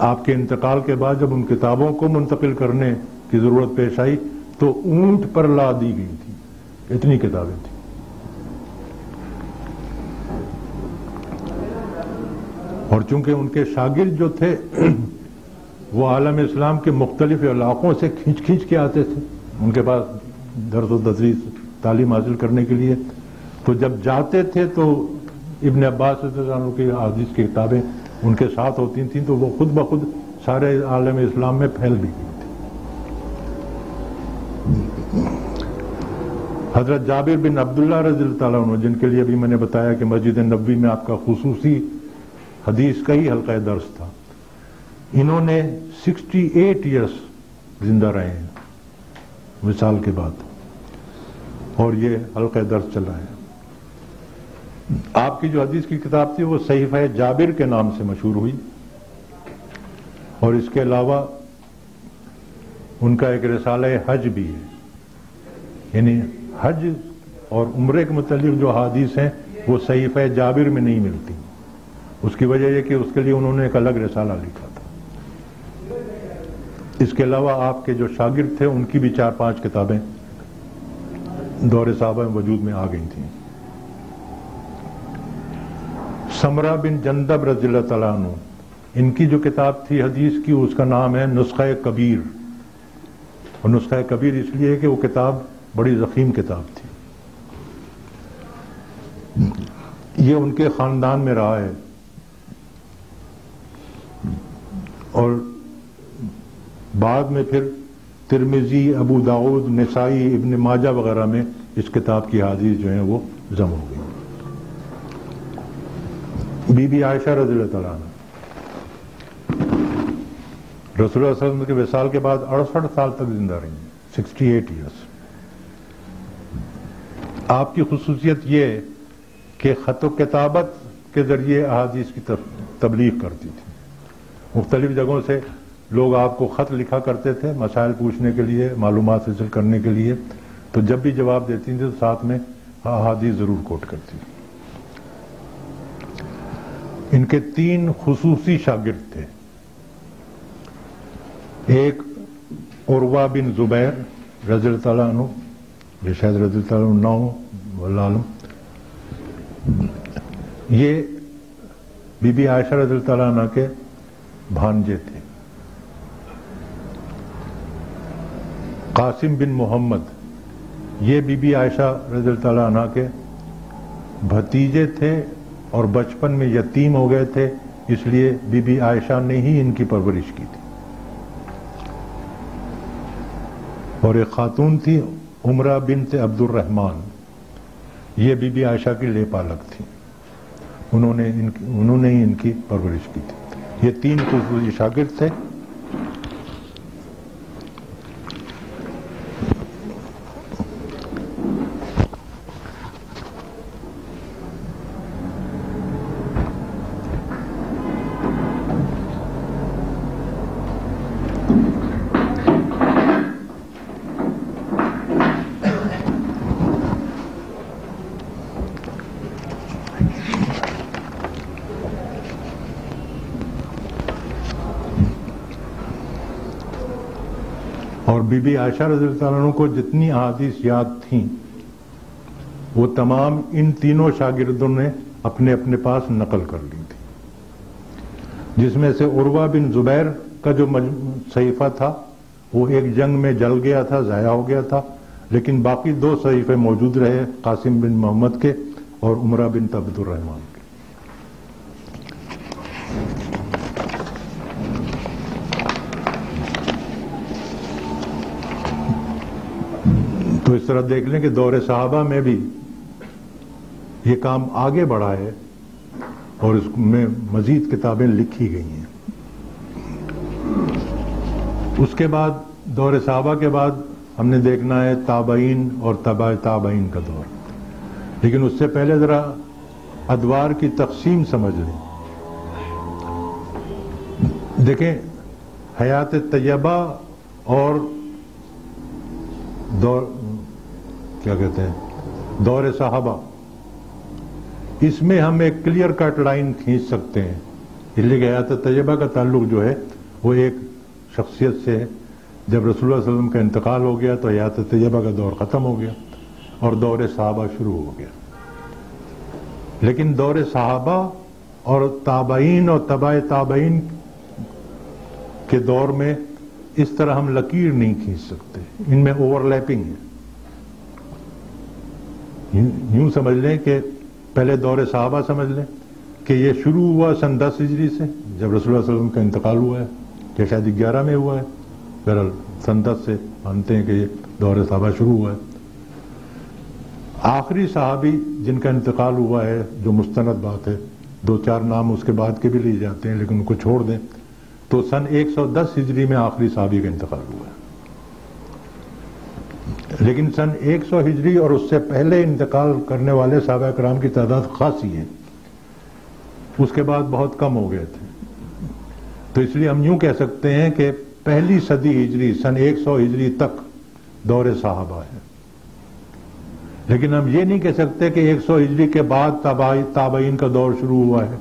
आपके इंतकाल के बाद जब उन किताबों को मुंतकिल करने की ज़रूरत पेश आई तो ऊँट पर ला दी गई थी। इतनी किताबें थी। और चूँकि उनके शागिर्द जो थे, वो आलम इस्लाम के मुख्तलिफ़ इलाकों से खींच खींच के आते थे, उनके पास दर्द तदरीस तालीम हासिल करने के लिए। तो जब जाते थे तो इब्न अब्बास की हादिस की किताबें उनके साथ होती थी तो वो खुद ब खुद सारे आलम इस्लाम में फैल भी गई। हज़रत जाबिर बिन अब्दुल्ला रज़ी तु जिनके लिए अभी मैंने बताया कि मस्जिद नबी में आपका खसूसी हदीस का ही हल्का दर्श था। इन्होंने 68 इयर्स ज़िंदा रहे हैं। मिसाल के बाद। और ये हल्का दर्ज चला है। आपकी जो हदीस की किताब थी, वो सहीफ जाबिर के नाम से मशहूर हुई। और इसके अलावा उनका एक रसाल हज भी है। यानी हज और उम्र के मतलब जो हादिस हैं, वो सहीफ जाबिर में नहीं मिलती। उसकी वजह यह कि उसके लिए उन्होंने एक अलग रसाला लिखा था। इसके अलावा आपके जो शागिर्द थे, उनकी भी चार पाँच किताबें दौरे साहबा वजूद में आ गई थी। समरा बिन जंदब रजील तला इनकी जो किताब थी हदीस की, उसका नाम है नुस्खा कबीर। और नुस्खा कबीर इसलिए कि वो किताब बड़ी जखीम किताब थी। ये उनके खानदान में रहा है। और बाद में फिर तिरमिजी, अबू दाऊद, नसाई, इब्न माजा वगैरह में इस किताब की हाजिर जो है वो जम हो गई। बीबी आयशा रज़ी तला रसूल के विसाल के बाद अड़सठ साल तक ज़िंदा रही। सिक्सटी एट ईयर्स आपकी खसूसियत ये कि ख़त किताबत के ज़रिए अहादीस की तबलीग करती थी। मुख्तलिफ़ जगहों से लोग आपको ख़त लिखा करते थे, मसाइल पूछने के लिए मालूम हासिल करने के लिए तो जब भी जवाब देती थी तो साथ में अहादीस ज़रूर कोट करती थी। इनके तीन खसूसी शागिर्द थे। एक उर्वा बिन जुबैर रजल तलानु रजल तला ना ये बीबी आयशा रजल तलाना के भांजे थे। कासिम बिन मोहम्मद, ये बीबी आयशा रजल तला के भतीजे थे और बचपन में यतीम हो गए थे, इसलिए बीबी आयशा ने ही इनकी परवरिश की थी। और एक खातून थी उमरा बिन से अब्दुलरहमान ये बीबी आयशा की लेपालक थी। उन्होंने इनकी उन्होंने ही इनकी परवरिश की थी। ये तीन शागिर्द थे। बीबी आयशा रज़ी को जितनी आदिश याद थी, वो तमाम इन तीनों शागिर्दों ने अपने अपने पास नकल कर ली थी। जिसमें से उर्वा बिन जुबैर का जो सहीफा था, वो एक जंग में जल गया था, ज़ाया हो गया था, लेकिन बाकी दो सहीफे मौजूद रहे, कासिम बिन मोहम्मद के और उमरा बिन तबदुलरहमान के। तो इस तरह देख लें कि दौरे साहबा में भी ये काम आगे बढ़ा है और इसमें मजीद किताबें लिखी गई हैं। उसके बाद, दौरे साहबा के बाद हमने देखना है ताबाइन और तबा ताबाइन का दौर। लेकिन उससे पहले ज़रा अदवार की तकसीम समझ लें। देखें, हयात तयबा और दौर क्या कहते हैं? दौरे साहबा। इसमें हम एक क्लियर कट लाइन खींच सकते हैं। इसलिए हयात तजर्बा का ताल्लुक जो है, वो एक शख्सियत से है। जब रसुल्ला वसल्लम का इंतकाल हो गया तो हयात तजर्बा का दौर ख़त्म हो गया और दौरे साहबा शुरू हो गया। लेकिन दौरे साहबा और ताबाइन और तबाह ताबाइन के दौर में इस तरह हम लकीर नहीं खींच सकते। इनमें ओवरलैपिंग है। यूँ समझ लें कि पहले दौरे साहबा समझ लें कि ये शुरू हुआ सन दस हिजरी से, जब रसुल्ला वसल्लम का इंतकाल हुआ है, या शायद ग्यारह में हुआ है। बहरहाल, सन दस से मानते हैं कि ये दौरे साहबा शुरू हुआ है। आखिरी साहबी जिनका इंतकाल हुआ है, जो मुस्तनद बात है, दो चार नाम उसके बाद के भी लिए जाते हैं, लेकिन उनको छोड़ दें। तो सन 110 हिजरी में आखिरी साहबी का इंतकाल हुआ है। लेकिन सन 100 हिजरी और उससे पहले इंतकाल करने वाले साहब कराम की तादाद खासी है। उसके बाद बहुत कम हो गए थे। तो इसलिए हम यूँ कह सकते हैं कि पहली सदी हिजरी, सन 100 हिजरी तक दौरे साहबा है। लेकिन हम ये नहीं कह सकते कि 100 हिजरी के बाद ताबाइन का दौर शुरू हुआ है।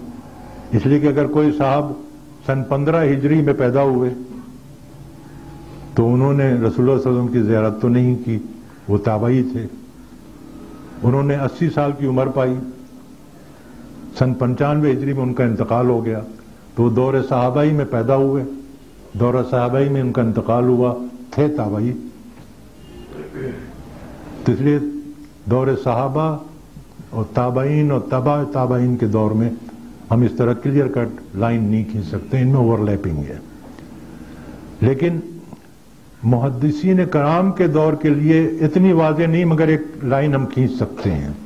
इसलिए कि अगर कोई साहब सन 15 हिजरी में पैदा हुए तो उन्होंने रसूलुल्लाह वसल्लम की जियारत तो नहीं की, वो ताबाई थे। उन्होंने 80 साल की उम्र पाई। सन पंचानवे हिजरी में उनका इंतकाल हो गया। तो दौर साहबाई में पैदा हुए। दौर साहबाई में उनका इंतकाल हुआ। थे ताबाई तो इसलिए दौर साहबा और ताबाइन और तबा ताबाइन के दौर में हम इस तरह क्लियर कट लाइन नहीं खींच सकते। इनमें ओवरलैपिंग है। लेकिन मुहदसिन कराम के दौर के लिए इतनी वाजे नहीं, मगर एक लाइन हम खींच सकते हैं।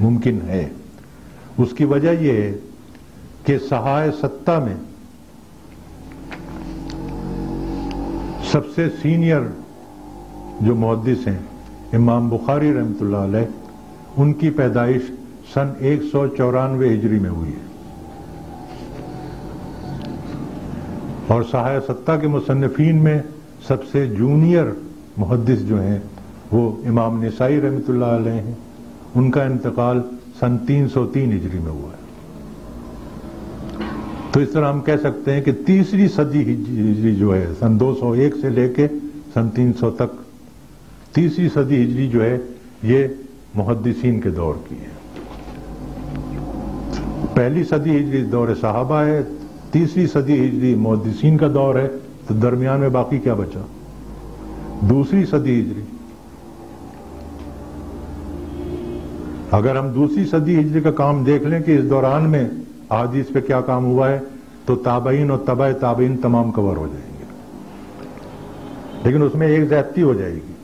मुमकिन है। उसकी वजह यह है कि सहाय सत्ता में सबसे सीनियर जो मुहदस हैं, इमाम बुखारी रहमत उनकी पैदाइश सन एक सौ चौरानवे हिजरी में हुई है। और सहाय सत्ता के मुसनफिन में सबसे जूनियर मुहदस जो हैं, वो इमाम निसाई रहमत हैं। उनका इंतकाल सन 303 हिजरी में हुआ है। तो इस तरह हम कह सकते हैं कि तीसरी सदी हिजरी जो है, सन 201 से लेके सन 300 तक, तीसरी सदी हिजरी जो है, ये मुहदसिन के दौर की है। पहली सदी हिजरी दौर साहबा है, तीसरी सदी हिजरी मुहदसिन का दौर है तो दरमियान में बाकी क्या बचा? दूसरी सदी हिजरी। अगर हम दूसरी सदी हिजरी का काम देख लें कि इस दौरान में आदिश पे क्या काम हुआ है तो ताबईन और तबाह ताबईन तमाम कवर हो जाएँगे। लेकिन उसमें एक ज्यादती हो जाएगी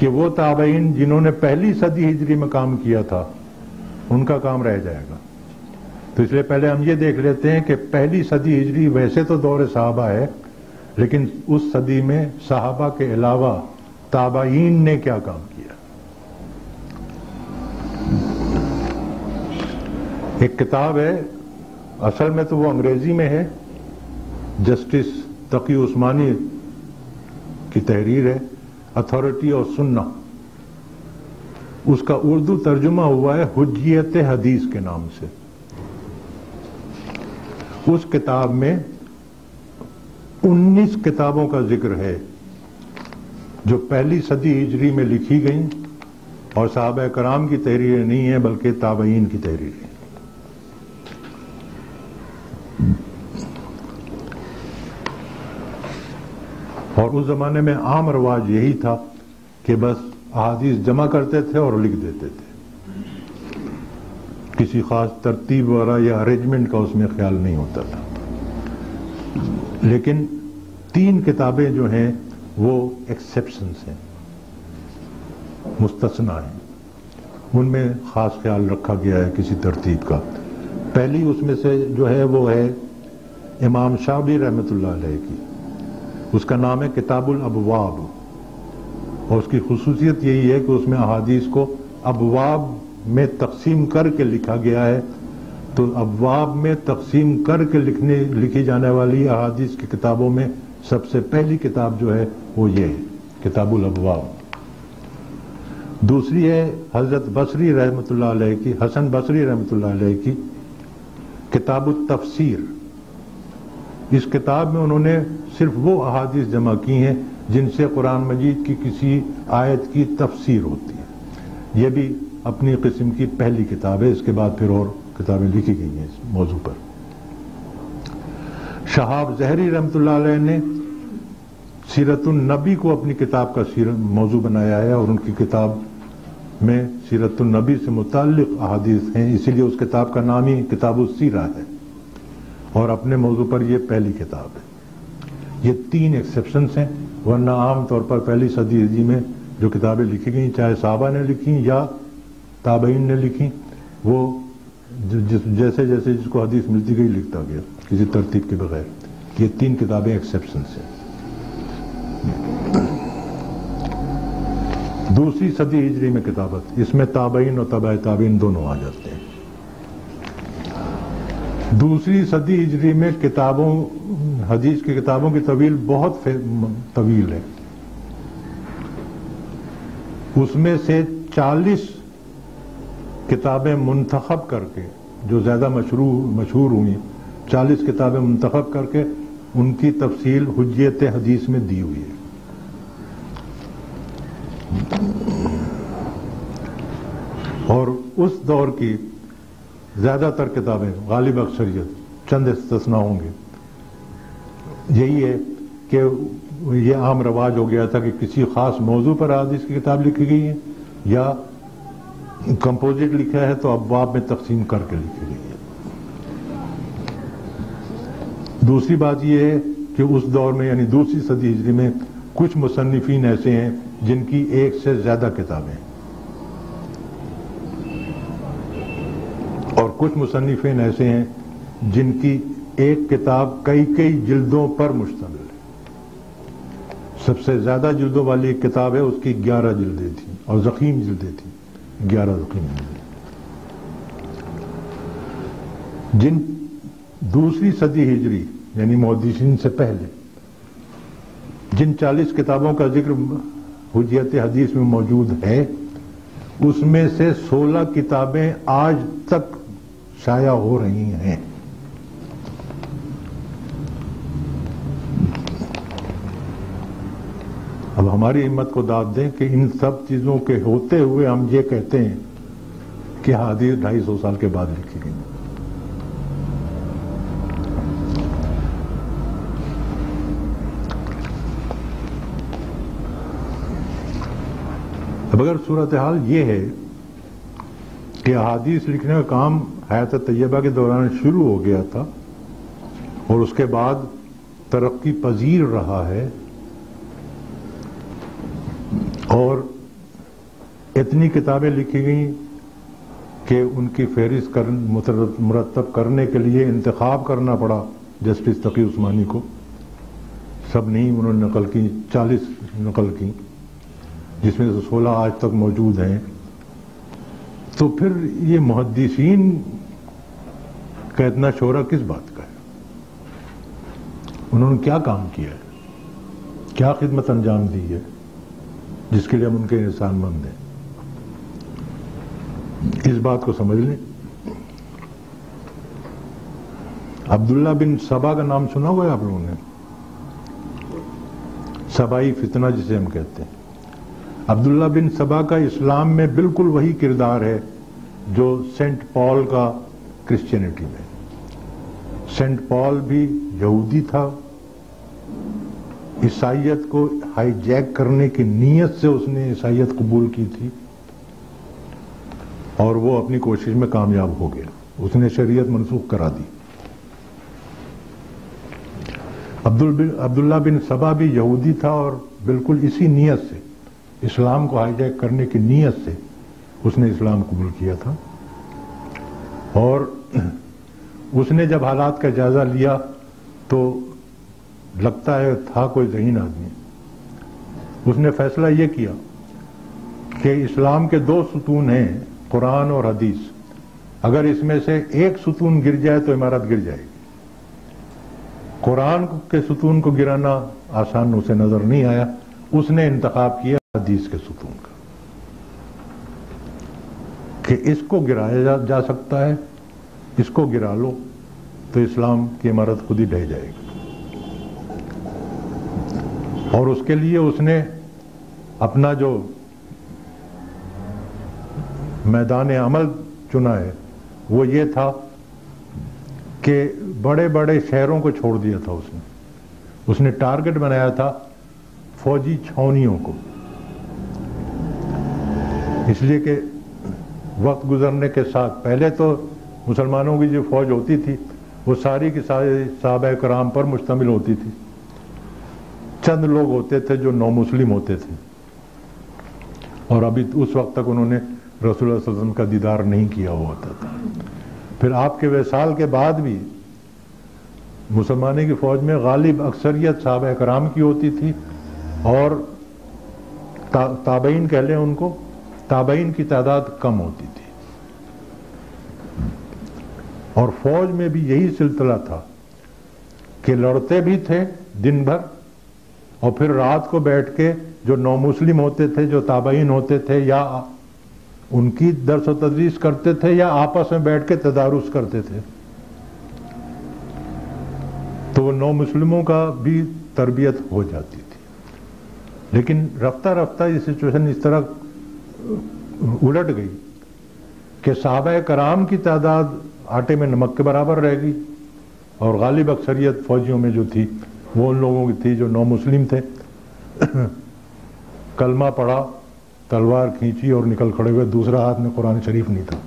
कि वो ताबईन जिन्होंने पहली सदी हिजरी में काम किया था, उनका काम रह जाएगा। तो इसलिए पहले हम ये देख लेते हैं कि पहली सदी हिजरी वैसे तो दौर साहबा है, लेकिन उस सदी में साहबा के अलावा ताबाइन ने क्या काम किया? एक किताब है, असल में तो वो अंग्रेज़ी में है, जस्टिस तकी उस्मानी की तहरीर है, अथॉरिटी और सुन्ना। उसका उर्दू तर्जुमा हुआ है हुजियत हदीस के नाम से। उस किताब में 19 किताबों का ज़िक्र है, जो पहली सदी हिजरी में लिखी गई और साहब कराम की तहरीरें नहीं है, बल्कि ताबईन की तहरीरें और उस जमाने में आम रवाज यही था कि बस अहादीस जमा करते थे और लिख देते थे। किसी खास तरतीब वगैरह या अरेंजमेंट का उसमें ख्याल नहीं होता था। लेकिन तीन किताबें जो हैं, वो एक्सेप्शंस हैं। मुस्तना हैं। उनमें खास ख्याल रखा गया है किसी तरतीब का। पहली उसमें से जो है, वो है इमाम शाबी रहमत की। उसका नाम है किताबुल अबवाब। और उसकी खसूसियत यही है कि उसमें अहादीस को अबवाब में तकसीम करके लिखा गया है तो अबवाब में तकसीम करके लिखने, लिखी जाने वाली अहादीस की किताबों में सबसे पहली किताब जो है वो ये है, किताबुल अबवाब। दूसरी है हज़रत बसरी रहमत की, हसन बसरी रहमत की किताब तफसीर। इस किताब में उन्होंने सिर्फ़ वो अहादीस जमा की हैं जिनसे कुरान मजीद की किसी आयत की तफसीर होती है। ये भी अपनी किस्म की पहली किताब है इसके बाद फिर और किताबें लिखी गई हैं इस मौजू पर। शहाब जहरी रहमतुल्लाह ने सीरतुलनबी को अपनी किताब का मौजू बनाया है और उनकी किताब में सीरतुलनबी से मुतल अहादीस हैं, इसीलिए उस किताब का नाम ही किताब सीरा है। और अपने मौजू पर यह पहली किताब है। ये तीन एक्सेप्शन हैं, वरना आमतौर पर पहली सदी में जो किताबें लिखी गई, चाहे साहबा ने लिखी या ताबईन ने लिखी, वो जिस जैसे जैसे जिसको हदीस मिलती गई, लिखता गया, किसी तरतीब के बगैर। ये तीन किताबें एक्सेप्शन से दूसरी सदी हिजरी में किताबत, इसमें ताबईन और तबाह ताबीन दोनों आ जाते हैं। दूसरी सदी हिजरी में किताबों, हदीस की किताबों की तवील बहुत तवील है। उसमें से 40 किताबें मुंतखब करके, जो ज़्यादा मशहूर हुई 40 किताबें मुंतखब करके उनकी तफसील हजत हदीस में दी हुई है। और उस दौर की ज़्यादातर किताबें, गालिब अक्सरियत, चंद इस्तना होंगे। यही है कि ये आम रवाज हो गया था कि किसी खास मौजू पर हदीस की किताब लिखी गई है, या कंपोजिट लिखा है तो अबवाब में तकसीम करके लिखी गई है। दूसरी बात यह है कि उस दौर में, यानी दूसरी सदी हिजरी में, कुछ मुसनफिन ऐसे हैं जिनकी एक से ज़्यादा किताबें और कुछ मुसनफिन ऐसे हैं जिनकी एक किताब कई कई जिल्दों पर मुश्तमिल है। सबसे ज़्यादा जिल्दों वाली एक किताब है, उसकी ग्यारह जिल्दें थी और जखीम जिल्दें थी। ग्यारह जकीम जिन दूसरी सदी हिजरी, यानी मोहदीसिन से पहले, जिन 40 किताबों का ज़िक्र हुजियत हदीस में मौजूद है, उसमें से 16 किताबें आज तक शाया हो रही हैं। हमारी हिम्मत को दाद दें कि इन सब चीज़ों के होते हुए हम ये कहते हैं कि हादीस ढाई सौ साल के बाद लिखी गई अब अगर सूरत हाल ये है कि अहादीस लिखने का काम हयात तैयबा के दौरान शुरू हो गया था और उसके बाद तरक्की पजीर रहा है और इतनी किताबें लिखी गई कि उनकी फहरिस्त कर, मुरतब करने के लिए इंतखब करना पड़ा जस्टिस तकी उस्मानी को। सब नहीं उन्होंने नकल की चालीस नकल की जिसमें से सोलह आज तक मौजूद हैं। तो फिर ये मुहदसिन का इतना शोरा किस बात का है? उन्होंने क्या काम किया है? क्या खिदमत अंजाम दी है? जिसके लिए हम उनके इंसानमंद हैं। इस बात को समझ लें। अब्दुल्ला बिन सबा का नाम सुना हुआ है आप लोगों ने? सबाई फितना जिसे हम कहते हैं। अब्दुल्ला बिन सबा का इस्लाम में बिल्कुल वही किरदार है जो सेंट पॉल का क्रिश्चियनिटी में। सेंट पॉल भी यहूदी था ईसाइयत को हाईजैक करने की नीयत से उसने ईसाइयत कबूल की थी और वो अपनी कोशिश में कामयाब हो गया। उसने शरीयत मनसूख करा दी। अब्दुल बिन, अब्दुल्ला बिन सबा भी यहूदी था और बिल्कुल इसी नीयत से, इस्लाम को हाईजैक करने की नीयत से उसने इस्लाम कबूल किया था। और उसने जब हालात का जायजा लिया तो लगता है था कोई जहीन आदमी। उसने फैसला यह किया कि इस्लाम के दो सुतून हैं कुरान और हदीस। अगर इसमें से एक सुतून गिर जाए तो इमारत गिर जाएगी। कुरान के सुतून को गिराना आसान उसे नज़र नहीं आया। उसने इंतखाब किया हदीस के सुतून का। कि इसको गिराया जा, जा सकता है इसको गिरा लो तो इस्लाम की इमारत खुद ही ढह जाएगी। और उसके लिए उसने अपना जो मैदान अमल चुना है, वो ये था कि बड़े बड़े शहरों को छोड़ दिया था उसने। उसने टारगेट बनाया था फौजी छावनियों को। इसलिए कि वक्त गुजरने के साथ, पहले तो मुसलमानों की जो फौज होती थी, वो सारी की सारी साहब कराम पर मुश्तमिल होती थी। चंद लोग होते थे जो नौ मुस्लिम होते थे। और अभी उस वक्त तक उन्होंने रसूल का दीदार नहीं किया हुआ था फिर आपके वैसाल के बाद भी मुसलमानी की फौज में गालिब अक्सरियत साहब कराम की होती थी और ता, ताबईन कह लें उनको ताबईन की तादाद कम होती थी। और फौज में भी यही सिलसिला था कि लड़ते भी थे दिन भर और फिर रात को बैठ के जो नौ मुस्लिम होते थे, जो ताबईन होते थे, या उनकी दरस तदरीस करते थे, या आपस में बैठ के तदारुस करते थे। तो नौ मुस्लिमों का भी तरबियत हो जाती थी। लेकिन रफ्ता रफ्ता ये सिचुएशन इस तरह उलट गई कि साहब कराम की तादाद आटे में नमक के बराबर रह गई और गालिब अक्सरियत फौजियों में जो थी वो उन लोगों की थी जो नौ मुस्लिम थे। कलमा पढ़ा, तलवार खींची और निकल खड़े हुए। दूसरा हाथ में कुरान शरीफ नहीं था।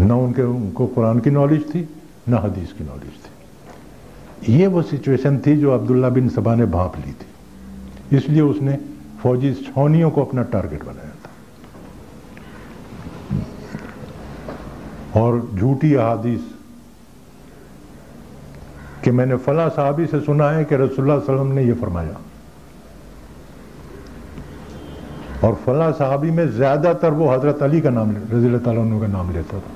न उनके, उनको कुरान की नॉलेज थी, न हदीस की नॉलेज थी। ये वो सिचुएशन थी जो अब्दुल्ला बिन सबा ने भाप ली थी। इसलिए उसने फौजी छौनियों को अपना टारगेट बनाया था। और झूठी अहादीस कि मैंने फला साहबी से सुना है कि रसुल्ला वसल्लम ने यह फरमाया। और फला साहबी में ज़्यादातर वो हज़रत अली का नाम रज़ी का नाम लेता था।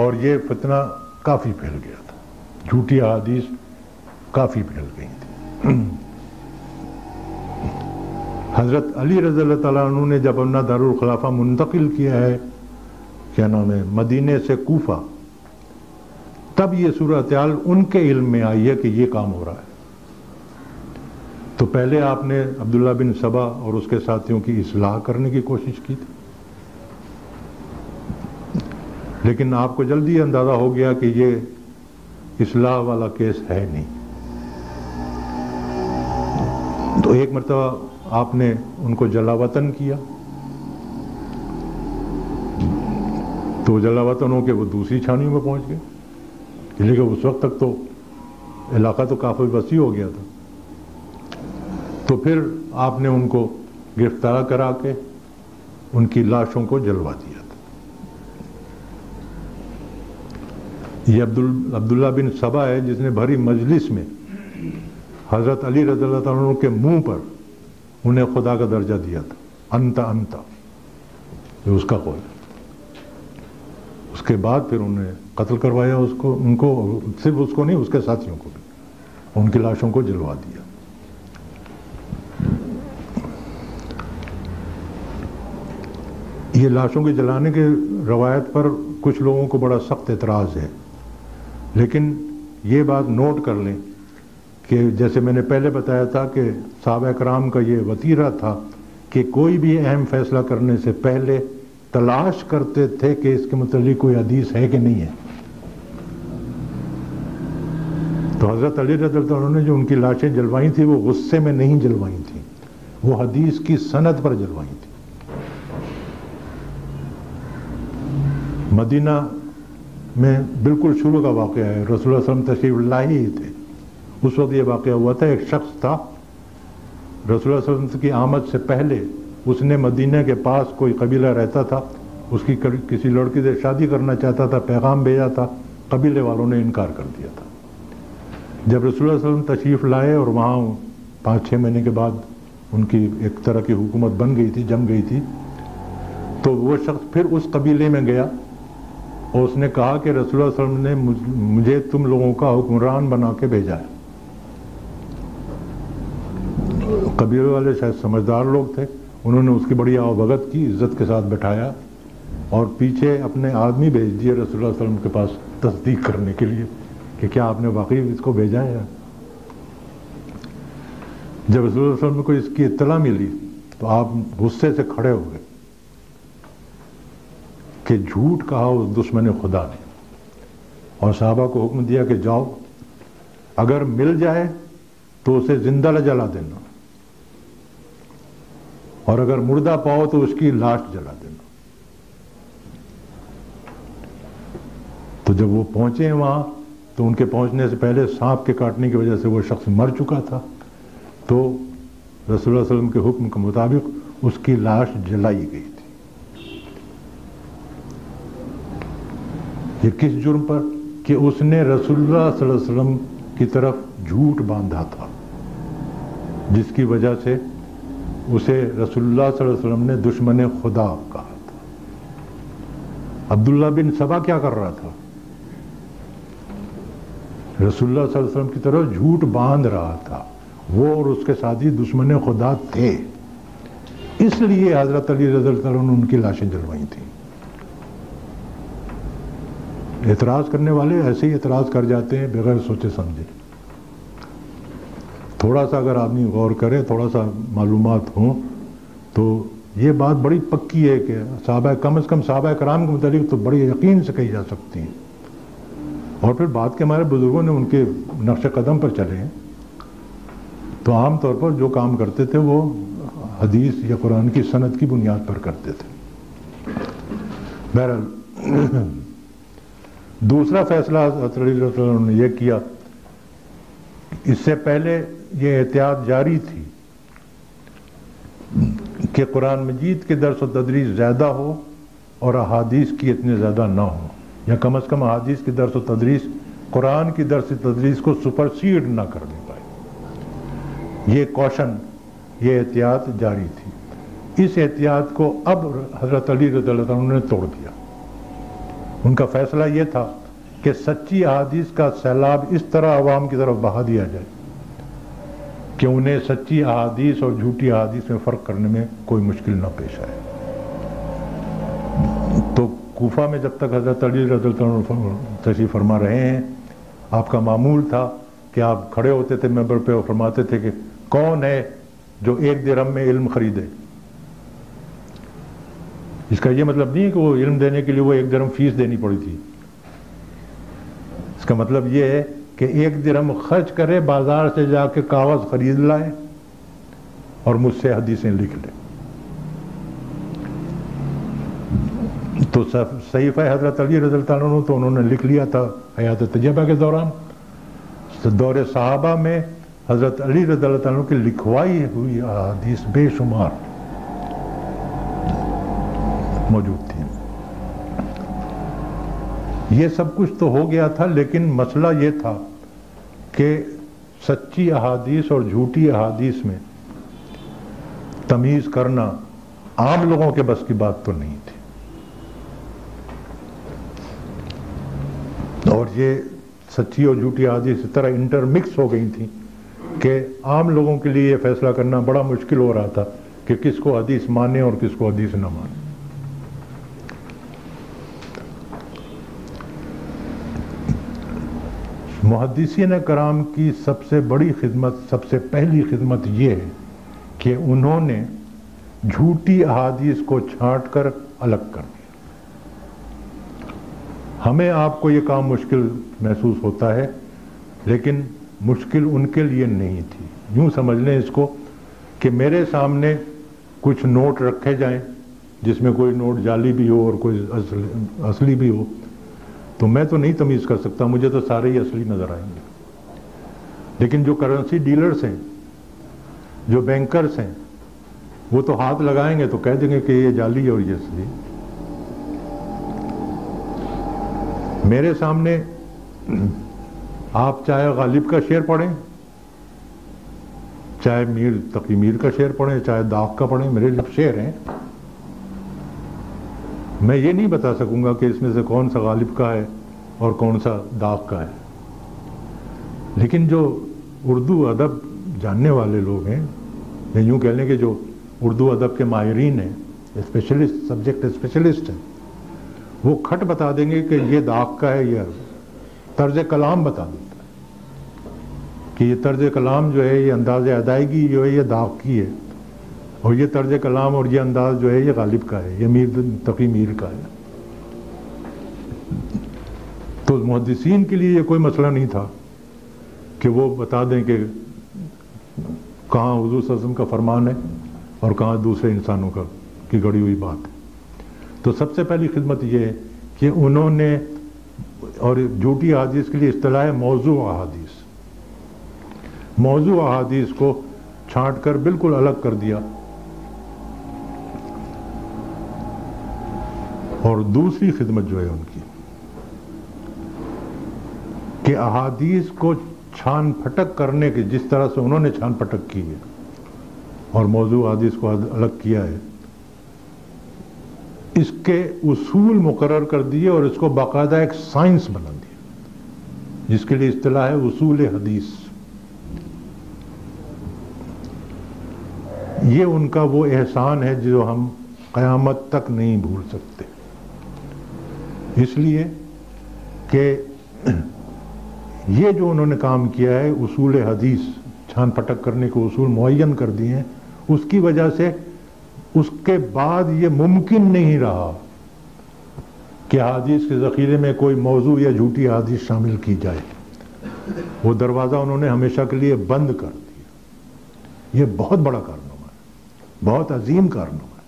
और ये फितना काफ़ी फैल गया था। झूठी अहादीस काफ़ी फैल गई थी। हज़रत अली रज़ी ने जब अपना दारुल खिलाफा मुंतकिल किया है क्या नाम है, मदीने से कूफा। तब ये सूरत उनके इल्म में आई है कि ये काम हो रहा है। तो पहले आपने अब्दुल्ला बिन सबा और उसके साथियों की इसलाह करने की कोशिश की थी। लेकिन आपको जल्दी अंदाज़ा हो गया कि ये इसलाह वाला केस है नहीं। तो एक मरतबा आपने उनको जलावतन किया। तो जलावतन होकर वो दूसरी छानियों में पहुँच गए। लेकिन उस वक्त तक तो इलाका तो काफ़ी वसी हो गया था। तो फिर आपने उनको गिरफ़्तार करा के उनकी लाशों को जलवा दिया था। ये अब्दुल, अब्दुल्ला बिन सबा है जिसने भरी मजलिस में हज़रत अली रज़ी के मुँह पर उन्हें खुदा का दर्जा दिया था। अंता अंता। ये उसका कौल उसके बाद फिर उन्हें कत्ल करवाया उसको, उनको, सिर्फ़ उसको नहीं, उसके साथियों को भी। उनकी लाशों को जलवा दिया। ये लाशों के जलाने के रवायत पर कुछ लोगों को बड़ा सख्त एतराज़ है। लेकिन ये बात नोट कर लें कि जैसे मैंने पहले बताया था कि साहब कराम का ये वतीरा था कि कोई भी अहम फैसला करने से पहले तलाश करते थे कि इसके मतलब कोई हदीस है कि नहीं है। तो हज़रत अली रजल ने जो उनकी लाशें जलवाई थी, वो गुस्से में नहीं जलवाई थी। वो हदीस की सनत पर जलवाई थी। मदीना में बिल्कुल शुरू का वाक़ है। रसुल वसलम तशरीफ़ लाई ही थे। उस वक्त ये वाक़ हुआ था, एक शख्स था। रसुल वसलम की आमद से पहले उसने मदीने के पास कोई कबीला रहता था, उसकी किसी लड़की से शादी करना चाहता था, पैगाम भेजा था, कबीले वालों ने इनकार कर दिया था। जब रसुल्ला वसलम तशरीफ़ लाए और वहाँ पाँच छः महीने के बाद उनकी एक तरह की हुकूमत बन गई थी, जम गई थी तो वो शख्स फिर उस कबीले में गया और उसने कहा कि रसुल्ला वसलम ने मुझे तुम लोगों का हुक्मरान बना के भेजा है। कबीले वाले शायद समझदार लोग थे। उन्होंने उसकी बड़ी आवभगत की इज़्ज़त के साथ बैठाया और पीछे अपने आदमी भेज दिए रसोल्ला वसलम के पास तस्दीक करने के लिए कि क्या आपने वाकई इसको भेजा है? जब रसूल को इसकी इतला मिली तो आप गुस्से से खड़े हो गए कि झूठ कहा उस दुश्मन खुदा ने। और साहबा को हुक्म दिया कि जाओ, अगर मिल जाए तो उसे ज़िंदा ल जला देना। और अगर मुर्दा पाओ तो उसकी लाश जला देना। तो जब वो पहुँचे वहाँ तो उनके पहुँचने से पहले सांप के काटने की वजह से वो शख्स मर चुका था। तो वसल्लम के हुक्म के मुताबिक उसकी लाश जलाई गई थी। ये किस जुर्म पर? कि उसने रसुल्ला वसल्लम की तरफ़ झूठ बांधा था, जिसकी वजह से उसे रसुल्ला वसल्लम ने दुश्मन खुदा कहा था। अब्दुल्ला बिन सबा क्या कर रहा था? रसुल्ला वसल्लम की तरफ़ झूठ बाँध रहा था। वो और उसके साथी दुश्मन खुदा थे। इसलिए हज़रत अली रजल उनकी लाशें जलवाई थी। एतराज़ करने वाले ऐसे ही एतराज़ कर जाते हैं, बगैर सोचे समझे। थोड़ा सा अगर आदमी गौर करे, थोड़ा सा मालूम हो तो ये बात बड़ी पक्की है कि साहबा कम अज़ कम साहबा कराम के मतलब तो बड़ी यकीन से कही जा सकती हैं। और फिर बाद के हमारे बुज़ुर्गों ने उनके नक्श कदम पर चले। हैं तो आम तौर पर जो काम करते थे, वो हदीस या कुरान की सनत की बुनियाद पर करते थे। बहरहाल, दूसरा फैसला ने यह किया, इससे पहले ये एहतियात जारी थी कि कुरान मजीद के दरस तदरीस ज़्यादा हो और अहादीस की इतने ज़्यादा ना हो, या कम अज़ कम अहादीस की दरस तदरीस, कुरान की दरस तदरीस को सुपरसीड ना कर दे पाए। ये कौशन, ये एहतियात जारी थी। इस एहतियात को अब हज़रत अली रज़ी ने तोड़ दिया। उनका फैसला यह था कि सच्ची अहादीस का सैलाब इस तरह आवाम की तरफ़ बहा दिया जाए। कि उन्हें सच्ची अहादीस और झूठी अहादीस में फ़र्क करने में कोई मुश्किल ना पेश आए। तो कोफा में जब तक हज़रत अली तशरीफ़ फरमा रहे हैं, आपका मामूल था कि आप खड़े होते थे मेंबर पे और फरमाते थे कि कौन है जो एक दिरम में इल्म खरीदे? इसका यह मतलब नहीं है कि वो इल्म देने के लिए वो एक दिरम फ़ीस देनी पड़ी थी। इसका मतलब यह है कि एक दिन हम खर्च करें, बाज़ार से जाके कागज़ खरीद लाए और मुझसे हदीसें लिख ले। तो सही हज़रत अली रजल तो उन्होंने लिख लिया था हयात तजर्बा के दौरान। तो दौरे साहबा में हज़रत अली रजल की लिखवाई हुई हदीस बेशुमार मौजूद थी। ये सब कुछ तो हो गया था, लेकिन मसला ये था कि सच्ची अहादीस और झूठी अहादीस में तमीज़ करना आम लोगों के बस की बात तो नहीं थी। और ये सच्ची और झूठी आदि इस तरह इंटरमिक्स हो गई थी कि आम लोगों के लिए ये फैसला करना बड़ा मुश्किल हो रहा था कि किसको हदीस माने और किसको हदीस न माने। मुहदसिन कराम की सबसे बड़ी खिदमत सबसे पहली खिदमत ये है कि उन्होंने झूठी अहादीस को छांट कर अलग कर दिया। हमें आपको ये काम मुश्किल महसूस होता है लेकिन मुश्किल उनके लिए नहीं थी। यूँ समझ लें इसको कि मेरे सामने कुछ नोट रखे जाएँ जिसमें कोई नोट जाली भी हो और कोई असली, असली भी हो। तो मैं तो नहीं तमीज़ कर सकता, मुझे तो सारे ही असली नज़र आएँगे। लेकिन जो करेंसी डीलर्स हैं, जो बैंकर्स हैं, वो तो हाथ लगाएँगे तो कह देंगे कि ये जाली और ये असली। मेरे सामने आप चाहे गालिब का शेर पढ़ें, चाहे मीर, तकी मीर का शेर पढ़ें, चाहे दाग का पढ़ें, मेरे जब शेर हैं। मैं ये नहीं बता सकूँगा कि इसमें से कौन सा गालिब का है और कौन सा दाग का है। लेकिन जो उर्दू अदब जानने वाले लोग हैं या यूँ कह लें कि जो उर्दू अदब के माहरीन हैं स्पेशलिस्ट सब्जेक्ट स्पेशलिस्ट हैं, वो खट बता देंगे कि ये दाग का है, या तर्ज कलाम बता देता है कि ये तर्ज कलाम जो है, ये अंदाज अदायगी जो है, ये दाग की है। और ये तर्ज कलाम और ये अंदाज जो है, ये गालिब का है, ये मीर तकी मीर का है। तो मुहदसिन के लिए ये कोई मसला नहीं था कि वो बता दें कि कहाँ हजूर सजम का फरमान है और कहाँ दूसरे इंसानों का, की गड़ी हुई बात है। तो सबसे पहली खिदमत ये है कि उन्होंने और झूठी अहादीस के लिए असलाह है मौजू अहादीस। मौजू अहादीस को छांट कर बिल्कुल अलग कर दिया। और दूसरी खिदमत जो है उनकी, कि अहादीस को छान फटक करने के, जिस तरह से उन्होंने छान फटक की है और मौजू अहादीस को अलग किया है, इसके उसूल मुकर कर दिए और इसको बाकायदा एक साइंस बना दिया, जिसके लिए इतला है उसूल हदीस। ये उनका वो एहसान है जो हम क़यामत तक नहीं भूल सकते। इसलिए कि ये जो उन्होंने काम किया है, उसूल हदीस, छान पटक करने के उसूल मुन कर दिए हैं, उसकी वजह से उसके बाद ये मुमकिन नहीं रहा कि हदीस के ज़ख़ीरे में कोई मौजू या झूठी हदीस शामिल की जाए। वो दरवाज़ा उन्होंने हमेशा के लिए बंद कर दिया। ये बहुत बड़ा कारनामा है, बहुत अजीम कारनामा है।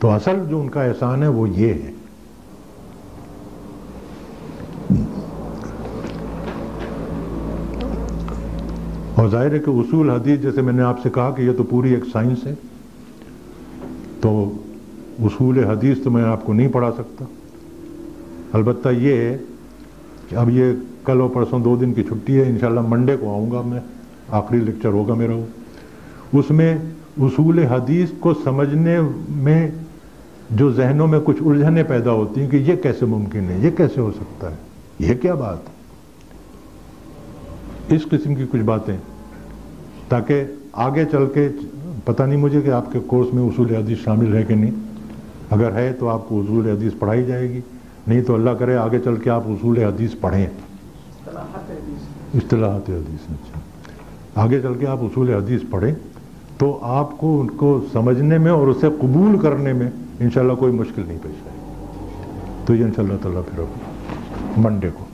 तो असल जो उनका एहसान है वो ये है और ज़ाहिर है कि उसूल हदीस, जैसे मैंने आपसे कहा कि ये तो पूरी एक साइंस है तो उसूल हदीस तो मैं आपको नहीं पढ़ा सकता। अलबत् ये है कि अब ये कल और परसों दो दिन की छुट्टी है, इंशाल्लाह मंडे को आऊँगा मैं, आखिरी लेक्चर होगा मेरा वो। उसमें उसूल हदीस को समझने में जो जहनों में कुछ उलझने पैदा होती हैं कि ये कैसे मुमकिन है, ये कैसे हो सकता है, ये क्या बात है? इस किस्म की कुछ बातें ताकि आगे चल के, पता नहीं मुझे कि आपके कोर्स में उसूल हदीस शामिल है कि नहीं। अगर है तो आपको उसूल हदीस पढ़ाई जाएगी, नहीं तो अल्लाह करे आगे चल के आप उसूल हदीस पढ़ें। इतलाहत हदीस अच्छा। आगे चल के आप उसूल हदीस पढ़ें तो आपको उनको समझने में और उसे कबूल करने में इंशाल्लाह कोई मुश्किल नहीं पेश आएगी। तो ये इंशाल्लाह ताला फिर मंडे को।